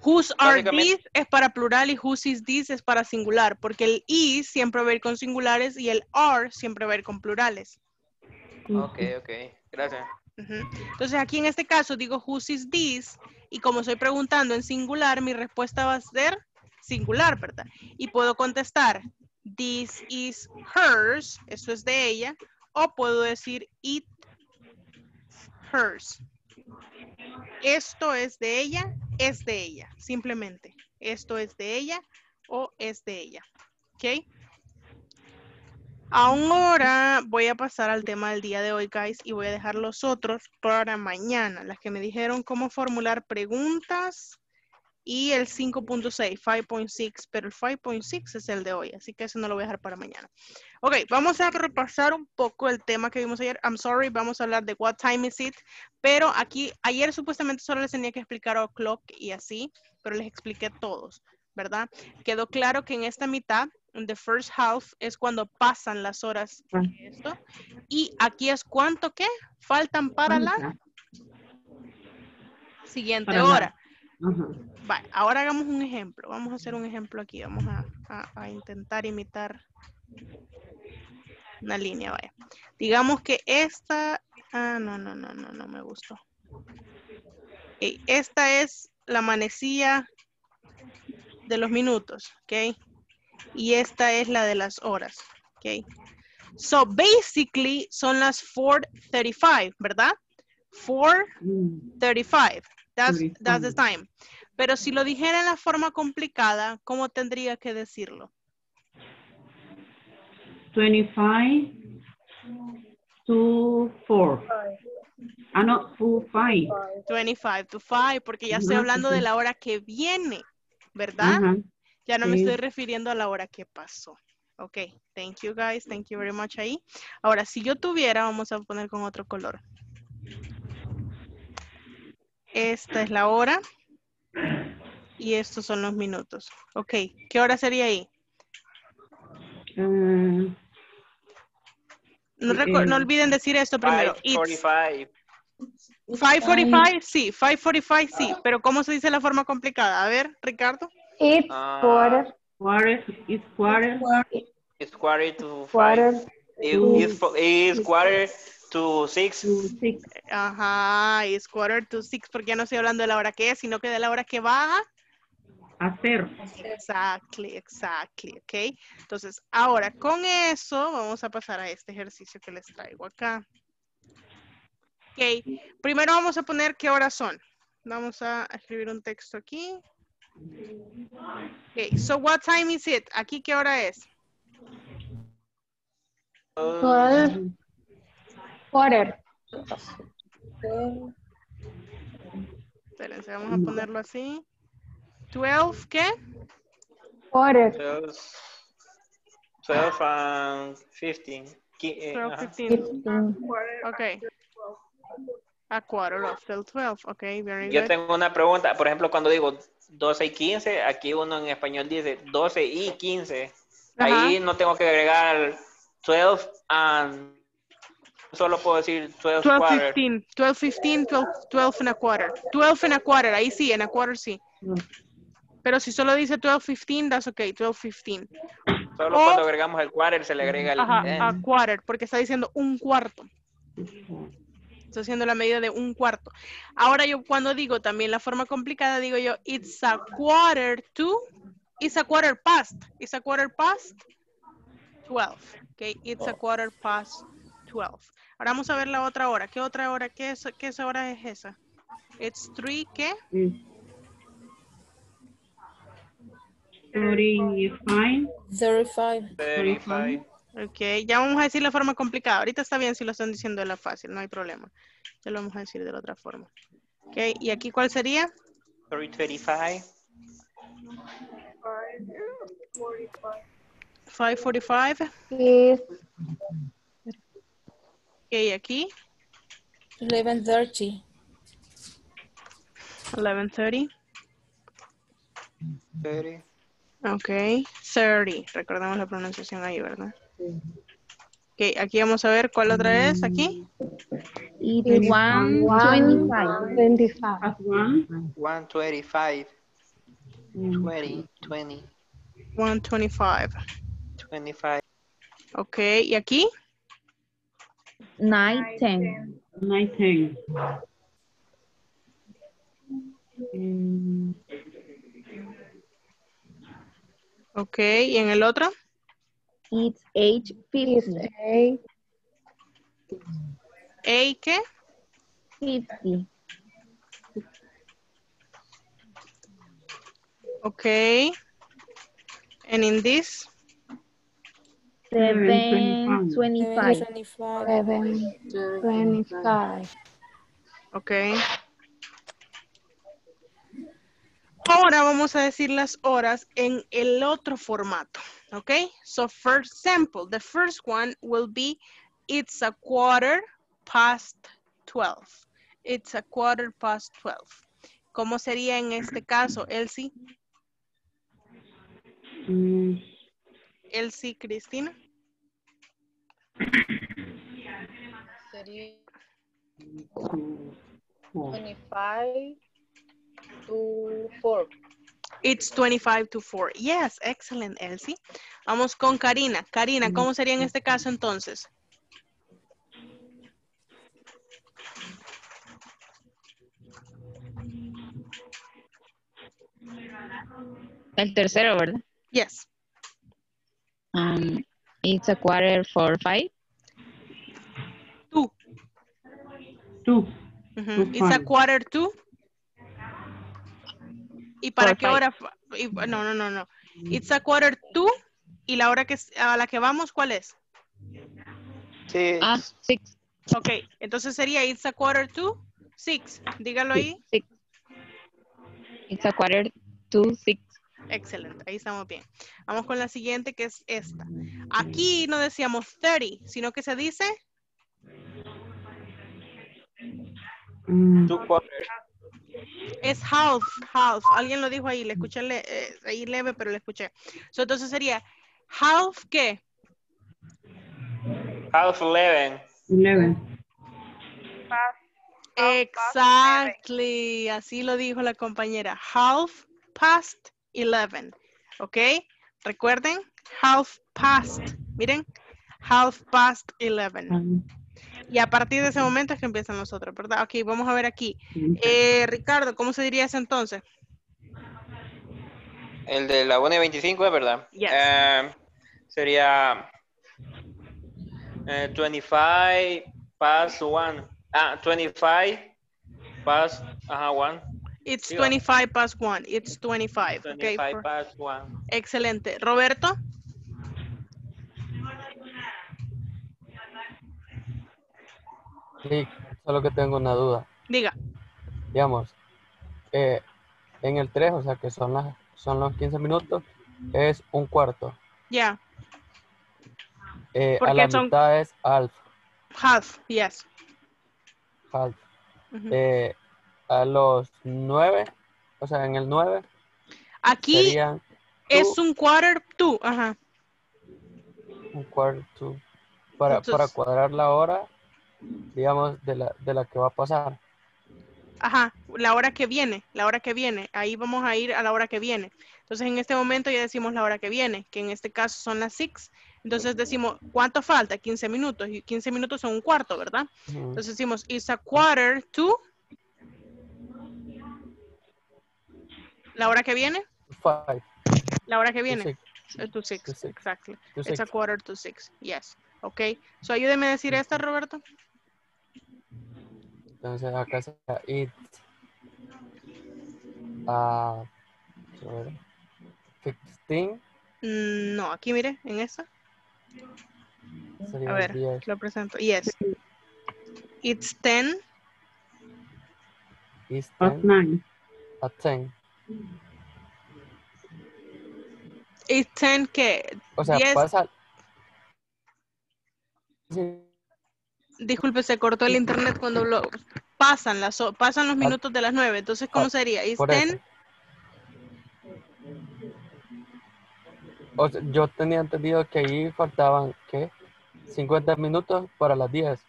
Whose are these es para plural y whose is this es para singular, porque el is siempre va a ir con singulares y el are siempre va a ir con plurales. Ok, ok, gracias. Entonces aquí en este caso digo whose is this y como estoy preguntando en singular, mi respuesta va a ser singular, ¿verdad? Y puedo contestar this is hers, eso es de ella, o puedo decir it hers. Esto es de ella, es de ella, simplemente. Esto es de ella o es de ella. ¿Ok? Ahora voy a pasar al tema del día de hoy, guys, y voy a dejar los otros para mañana. Las que me dijeron cómo formular preguntas y el 5.6, 5.6, pero el 5.6 es el de hoy, así que eso no lo voy a dejar para mañana. Ok, vamos a repasar un poco el tema que vimos ayer. I'm sorry, vamos a hablar de what time is it, pero aquí, ayer supuestamente solo les tenía que explicar o'clock y así, pero les expliqué todos, ¿verdad? Quedó claro que en esta mitad, en the first half, es cuando pasan las horas de esto. Y aquí es cuánto que faltan para la siguiente Para Vale, ahora hagamos un ejemplo. Vamos a hacer un ejemplo aquí. Vamos a, a- a intentar imitar una línea, vaya. Digamos que esta... Ah, no, no, no, no, no me gustó. Ok, esta es la manecilla de los minutos, ¿ok? Y esta es la de las horas, ¿ok? So, basically, son las 4.35, ¿verdad? 4.35. That's, that's the time. Pero si lo dijera en la forma complicada, ¿cómo tendría que decirlo? 25 to 4. Ah, no, to 5. 25 to 5, porque ya estoy Ajá, hablando de la hora que viene, ¿verdad? Ya no me estoy refiriendo a la hora que pasó. Ok, thank you guys, thank you very much ahí. Ahora, si yo tuviera, vamos a poner con otro color. Esta es la hora. Y estos son los minutos. Ok, ¿qué hora sería ahí? No, reco- Eh, no olviden decir esto primero. It's 545. 545, sí, 545, sí. Pero ¿cómo se dice la forma complicada? A ver, Ricardo. It's Ah. quarter, quarter is quarter It's quarter to quarter, five. It- It's, it's quarter to six. to 6. Ajá, it's quarter to six, porque ya no estoy hablando de la hora que es, sino que de la hora que va. Hacer. Exactly, exactly, ok. Entonces, ahora con eso vamos a pasar a este ejercicio que les traigo acá. Ok, primero vamos a poner qué horas son. Vamos a escribir un texto aquí. Ok, so what time is it? Aquí qué hora es? twelve, quarter, Espérense, vamos a ponerlo así. 12, ¿qué? quarter, 12, 12 and 15. Qui- eh, 12, ajá. 15. fifteen, Ok. A quarter of the 12, ok, very Yo good. tengo una pregunta. Por ejemplo, cuando digo 12 y 15, aquí uno en español dice 12 y 15. Ahí no tengo que agregar 12 and... Solo puedo decir 12 12, quarter. 15, 12, 15, 12, 12 and a quarter. 12 and a quarter, ahí sí, en a quarter sí. Pero si solo dice 12, 15, that's okay, 12, 15. Solo O- cuando agregamos el quarter se le agrega el... Ajá, end. a quarter, porque está diciendo un cuarto. Está haciendo la medida de un cuarto. Ahora yo cuando digo también la forma complicada, digo yo, it's a quarter to, it's a quarter past, it's a quarter past 12. Okay, it's a quarter past 12. Ahora vamos a ver la otra hora. ¿Qué otra hora? ¿Qué, es, qué esa hora es esa? It's 3, ¿qué? 35. 35. 35. Ok, ya vamos a decir la forma complicada. Ahorita está bien si lo están diciendo de la fácil, no hay problema. Ya lo vamos a decir de la otra forma. Ok, ¿y aquí cuál sería? 325. 545. is Ok, ¿y aquí? 11.30. 1130. 30. Ok, 30. Recordamos la pronunciación ahí, ¿verdad? Ok, aquí vamos a ver cuál otra es. Aquí. it's one twenty-five. Twenty-five. As one. 125. 20. 20. 125. 25. Ok, ¿y aquí? Nine, ten. 19. Mm, Ok, ¿y en el otro? It's eight fifty. Eight ¿A qué? Ok. And in this? Seven twenty-five. 25. Seven twenty-five. Ok. Ahora vamos a decir las horas en el otro formato. Ok. So for example, the first one will be it's a quarter past 12. It's a quarter past 12. ¿Cómo sería en este caso, Elsie? mm, Elsie, Cristina. Sería two, four. twenty-five to four. It's 25 to 4. Yes, excellent, Elsie. Vamos con Karina. Karina, ¿cómo sería en este caso entonces? El tercero, ¿verdad? Yes. Um, it's a quarter for five. Two. Two. Ujú. Two It's a quarter to. ¿Y para For qué five. hora? y- No, no, no, no. It's a quarter to. ¿Y la hora que a la que vamos cuál es? Sí. Ah, six. Ok, entonces sería it's a quarter to six. Dígalo ahí. Six. It's a quarter to six. Excelente, ahí estamos bien. Vamos con la siguiente que es esta. Aquí no decíamos 30, sino que se dice Mm, Two quarters. es half, half. Alguien lo dijo ahí, le escuché le- eh, ahí leve, pero le escuché. So, entonces sería half qué? Half eleven. Eleven. Exactly, así lo dijo la compañera. Half past 11, ¿ok? Recuerden, half past, miren, half past 11. Ah, Y a partir de ese momento es que empiezan los otros, ¿verdad? Ok, vamos a ver aquí. Eh, Ricardo, ¿cómo se diría ese entonces? El de la 1 y 25, ¿es verdad? Yes. Eh, sería eh, 25 past 1. Ah, 25 past, ajá, 1. It's Sí, 25 past 1. It's 25. ok, 25 for- past 1. Excelente. Roberto, Sí, solo que tengo una duda. diga. Digamos, eh, en el 3, o sea que son, las, son los 15 minutos, es un cuarto. Ya. Eh, a la son- mitad es half, Half, yes. half. Ujú. Eh, a los 9, o sea, en el 9 Aquí es two, un quarter. Ajá. un cuarto. Para, para Entonces- cuadrar la hora, digamos, de la, de la que va a pasar. Ajá, la hora que viene, la hora que viene. Ahí vamos a ir a la hora que viene. Entonces, en este momento ya decimos la hora que viene, que en este caso son las 6. Entonces decimos, ¿cuánto falta? 15 minutos. Y 15 minutos son un cuarto, ¿verdad? Entonces decimos, it's a quarter to. La hora que viene, Five, la hora que to viene. six, Uh, to six, To six. exactly. to It's a quarter to six, yes. Ok, so ayúdeme a decir esta, Roberto. Entonces acá sería it. Ah, a ver, 15 Mm, No, aquí mire, en esta. sería A ver, 10. lo presento. Yes. It's 10. Is Past 10 nine. at 10. It's 10 que O sea, 10 pasa. Sí, Disculpe, se cortó el internet cuando lo pasan las pasan los Al- minutos de las 9. Entonces, ¿cómo al- sería? It's por 10. eso. O sea, yo tenía entendido que ahí faltaban, ¿qué? 50 minutos para las 10.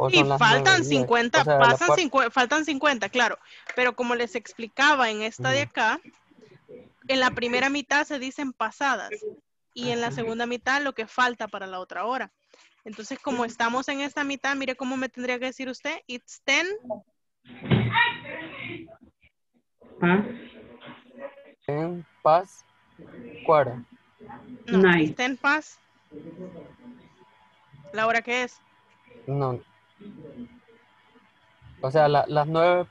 O Y faltan 9:10. 50, O sea, la pasan cuar- 50, faltan 50, claro. Pero como les explicaba en esta de acá, en la primera mitad se dicen pasadas y en la segunda mitad lo que falta para la otra hora. Entonces, como estamos en esta mitad, mire cómo me tendría que decir usted, it's 10, Past 10 past quarter. no, Nine. it's 10 past. La hora que es. No. O sea, la- las 9,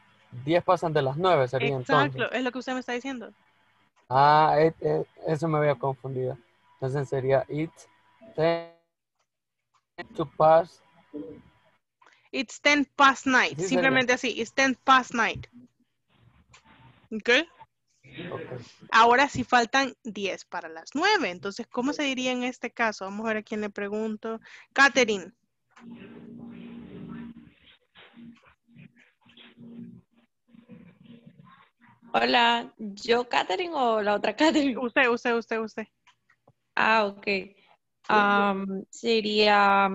10 pasan de las 9 sería Exacto, entonces. es lo que usted me está diciendo. Ah, eh, eh, eso me había confundido. Entonces sería it 10 to pass. It's 10 past night. Sí, sería. Simplemente así. It's 10 past night. ¿Ok? ok. Ahora sí faltan 10 para las 9. Entonces, ¿cómo se diría en este caso? Vamos a ver a quién le pregunto. Catherine. Hola, ¿yo Katherine o la otra Katherine? Usted, usted, usted, usted. Ah, ok. Am, sería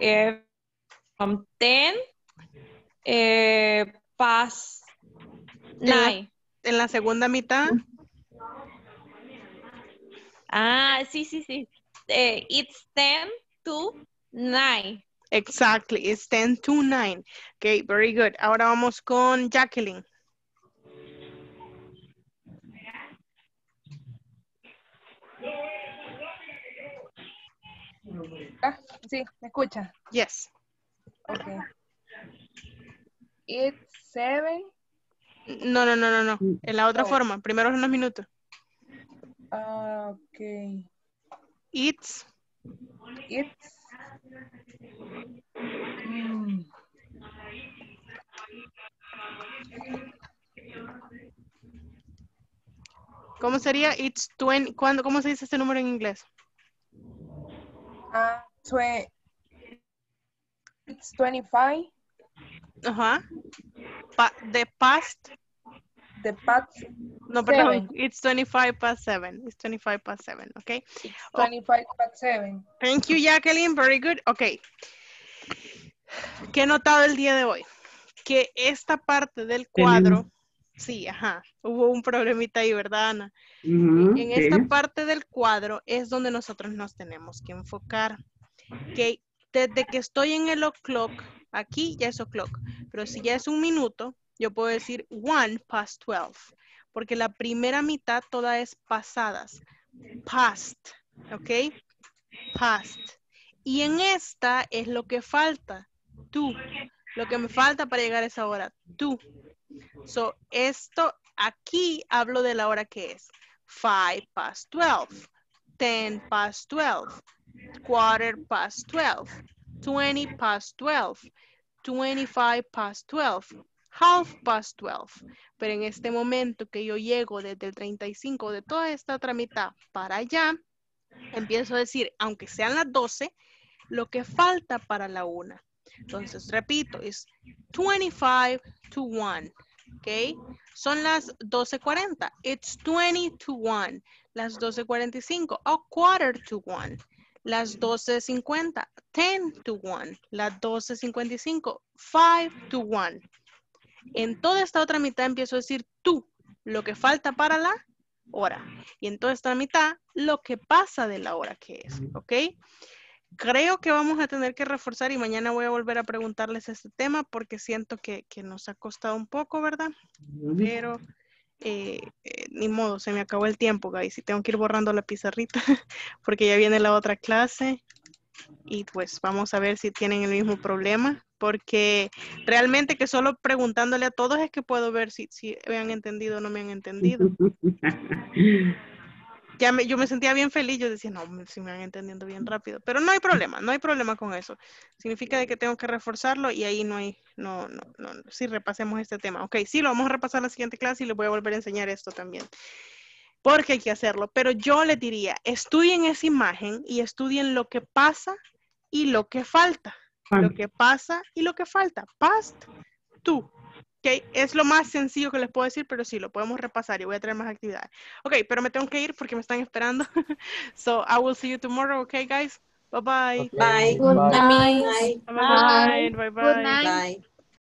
eh, um, 10 eh, past 9. En la segunda mitad. Ah, sí, sí, sí. Eh, it's 10 to 9. Exactly. It's 10 to 9. Ok, very good. Ahora vamos con Jacqueline. Ah, sí, ¿me escucha? Yes. Okay. It's seven. No, no, no, no, no. En la otra Oh. forma. Primero unos minutos. Ah, okay. It's It's. Mm, ¿Cómo sería? It's 20. ¿cuándo, ¿Cómo se dice este número en inglés? Ah, It's 25. Ajá. Pa the past. The past. No, perdón. Seven. It's 25 past 7. It's 25 past 7, ¿ok? It's 25 past 7. Thank you, Jacqueline. Very good. Ok. ¿Qué he notado el día de hoy? Que esta parte del cuadro, sí, ajá, hubo un problemita ahí, ¿verdad, Ana? En sí. esta parte del cuadro es donde nosotros nos tenemos que enfocar. Que desde que estoy en el o'clock, aquí ya es o'clock, pero si ya es un minuto, yo puedo decir one past 12, porque la primera mitad toda es pasadas. Past, ¿ok? Past. Y en esta es lo que falta, tú. Lo que me falta para llegar a esa hora, tú. So, esto aquí hablo de la hora que es. 5 past 12, 10 past 12, quarter past 12, 20 past 12, 25 past 12, half past 12. Pero en este momento que yo llego desde el 35 de toda esta otra mitad para allá, empiezo a decir, aunque sean las 12, lo que falta para la una. Entonces, repito, es 25 to 1. ¿Ok? Son las 12.40. It's 20 to 1. Las 12.45. A quarter to 1. Las 12.50. 10 to 1. Las 12.55. 5 to 1. En toda esta otra mitad empiezo a decir tú, lo que falta para la hora. Y en toda esta mitad, lo que pasa de la hora que es, ¿ok? Creo que vamos a tener que reforzar y mañana voy a volver a preguntarles este tema porque siento que, que nos ha costado un poco, ¿verdad? Pero eh, eh, ni modo, se me acabó el tiempo, guys, y tengo que ir borrando la pizarrita porque ya viene la otra clase y pues vamos a ver si tienen el mismo problema porque realmente que solo preguntándole a todos es que puedo ver si, si me han entendido o no me han entendido. Ya me, yo me sentía bien feliz, yo decía, no, si me van entendiendo bien rápido, pero no hay problema, no hay problema con eso. Significa de que tengo que reforzarlo y ahí no hay, no, no, no, sí repasemos este tema. Ok, sí, lo vamos a repasar la siguiente clase y les voy a volver a enseñar esto también. Porque hay que hacerlo, pero yo les diría, estudien esa imagen y estudien lo que pasa y lo que falta. Lo que pasa y lo que falta. Past, tú. Ok, es lo más sencillo que les puedo decir, pero sí, lo podemos repasar y voy a traer más actividades. Ok, pero me tengo que ir porque me están esperando. so, I will see you tomorrow, okay, guys? Bye bye. Bye. Good Bye. night. Bye bye. Good night. Bye.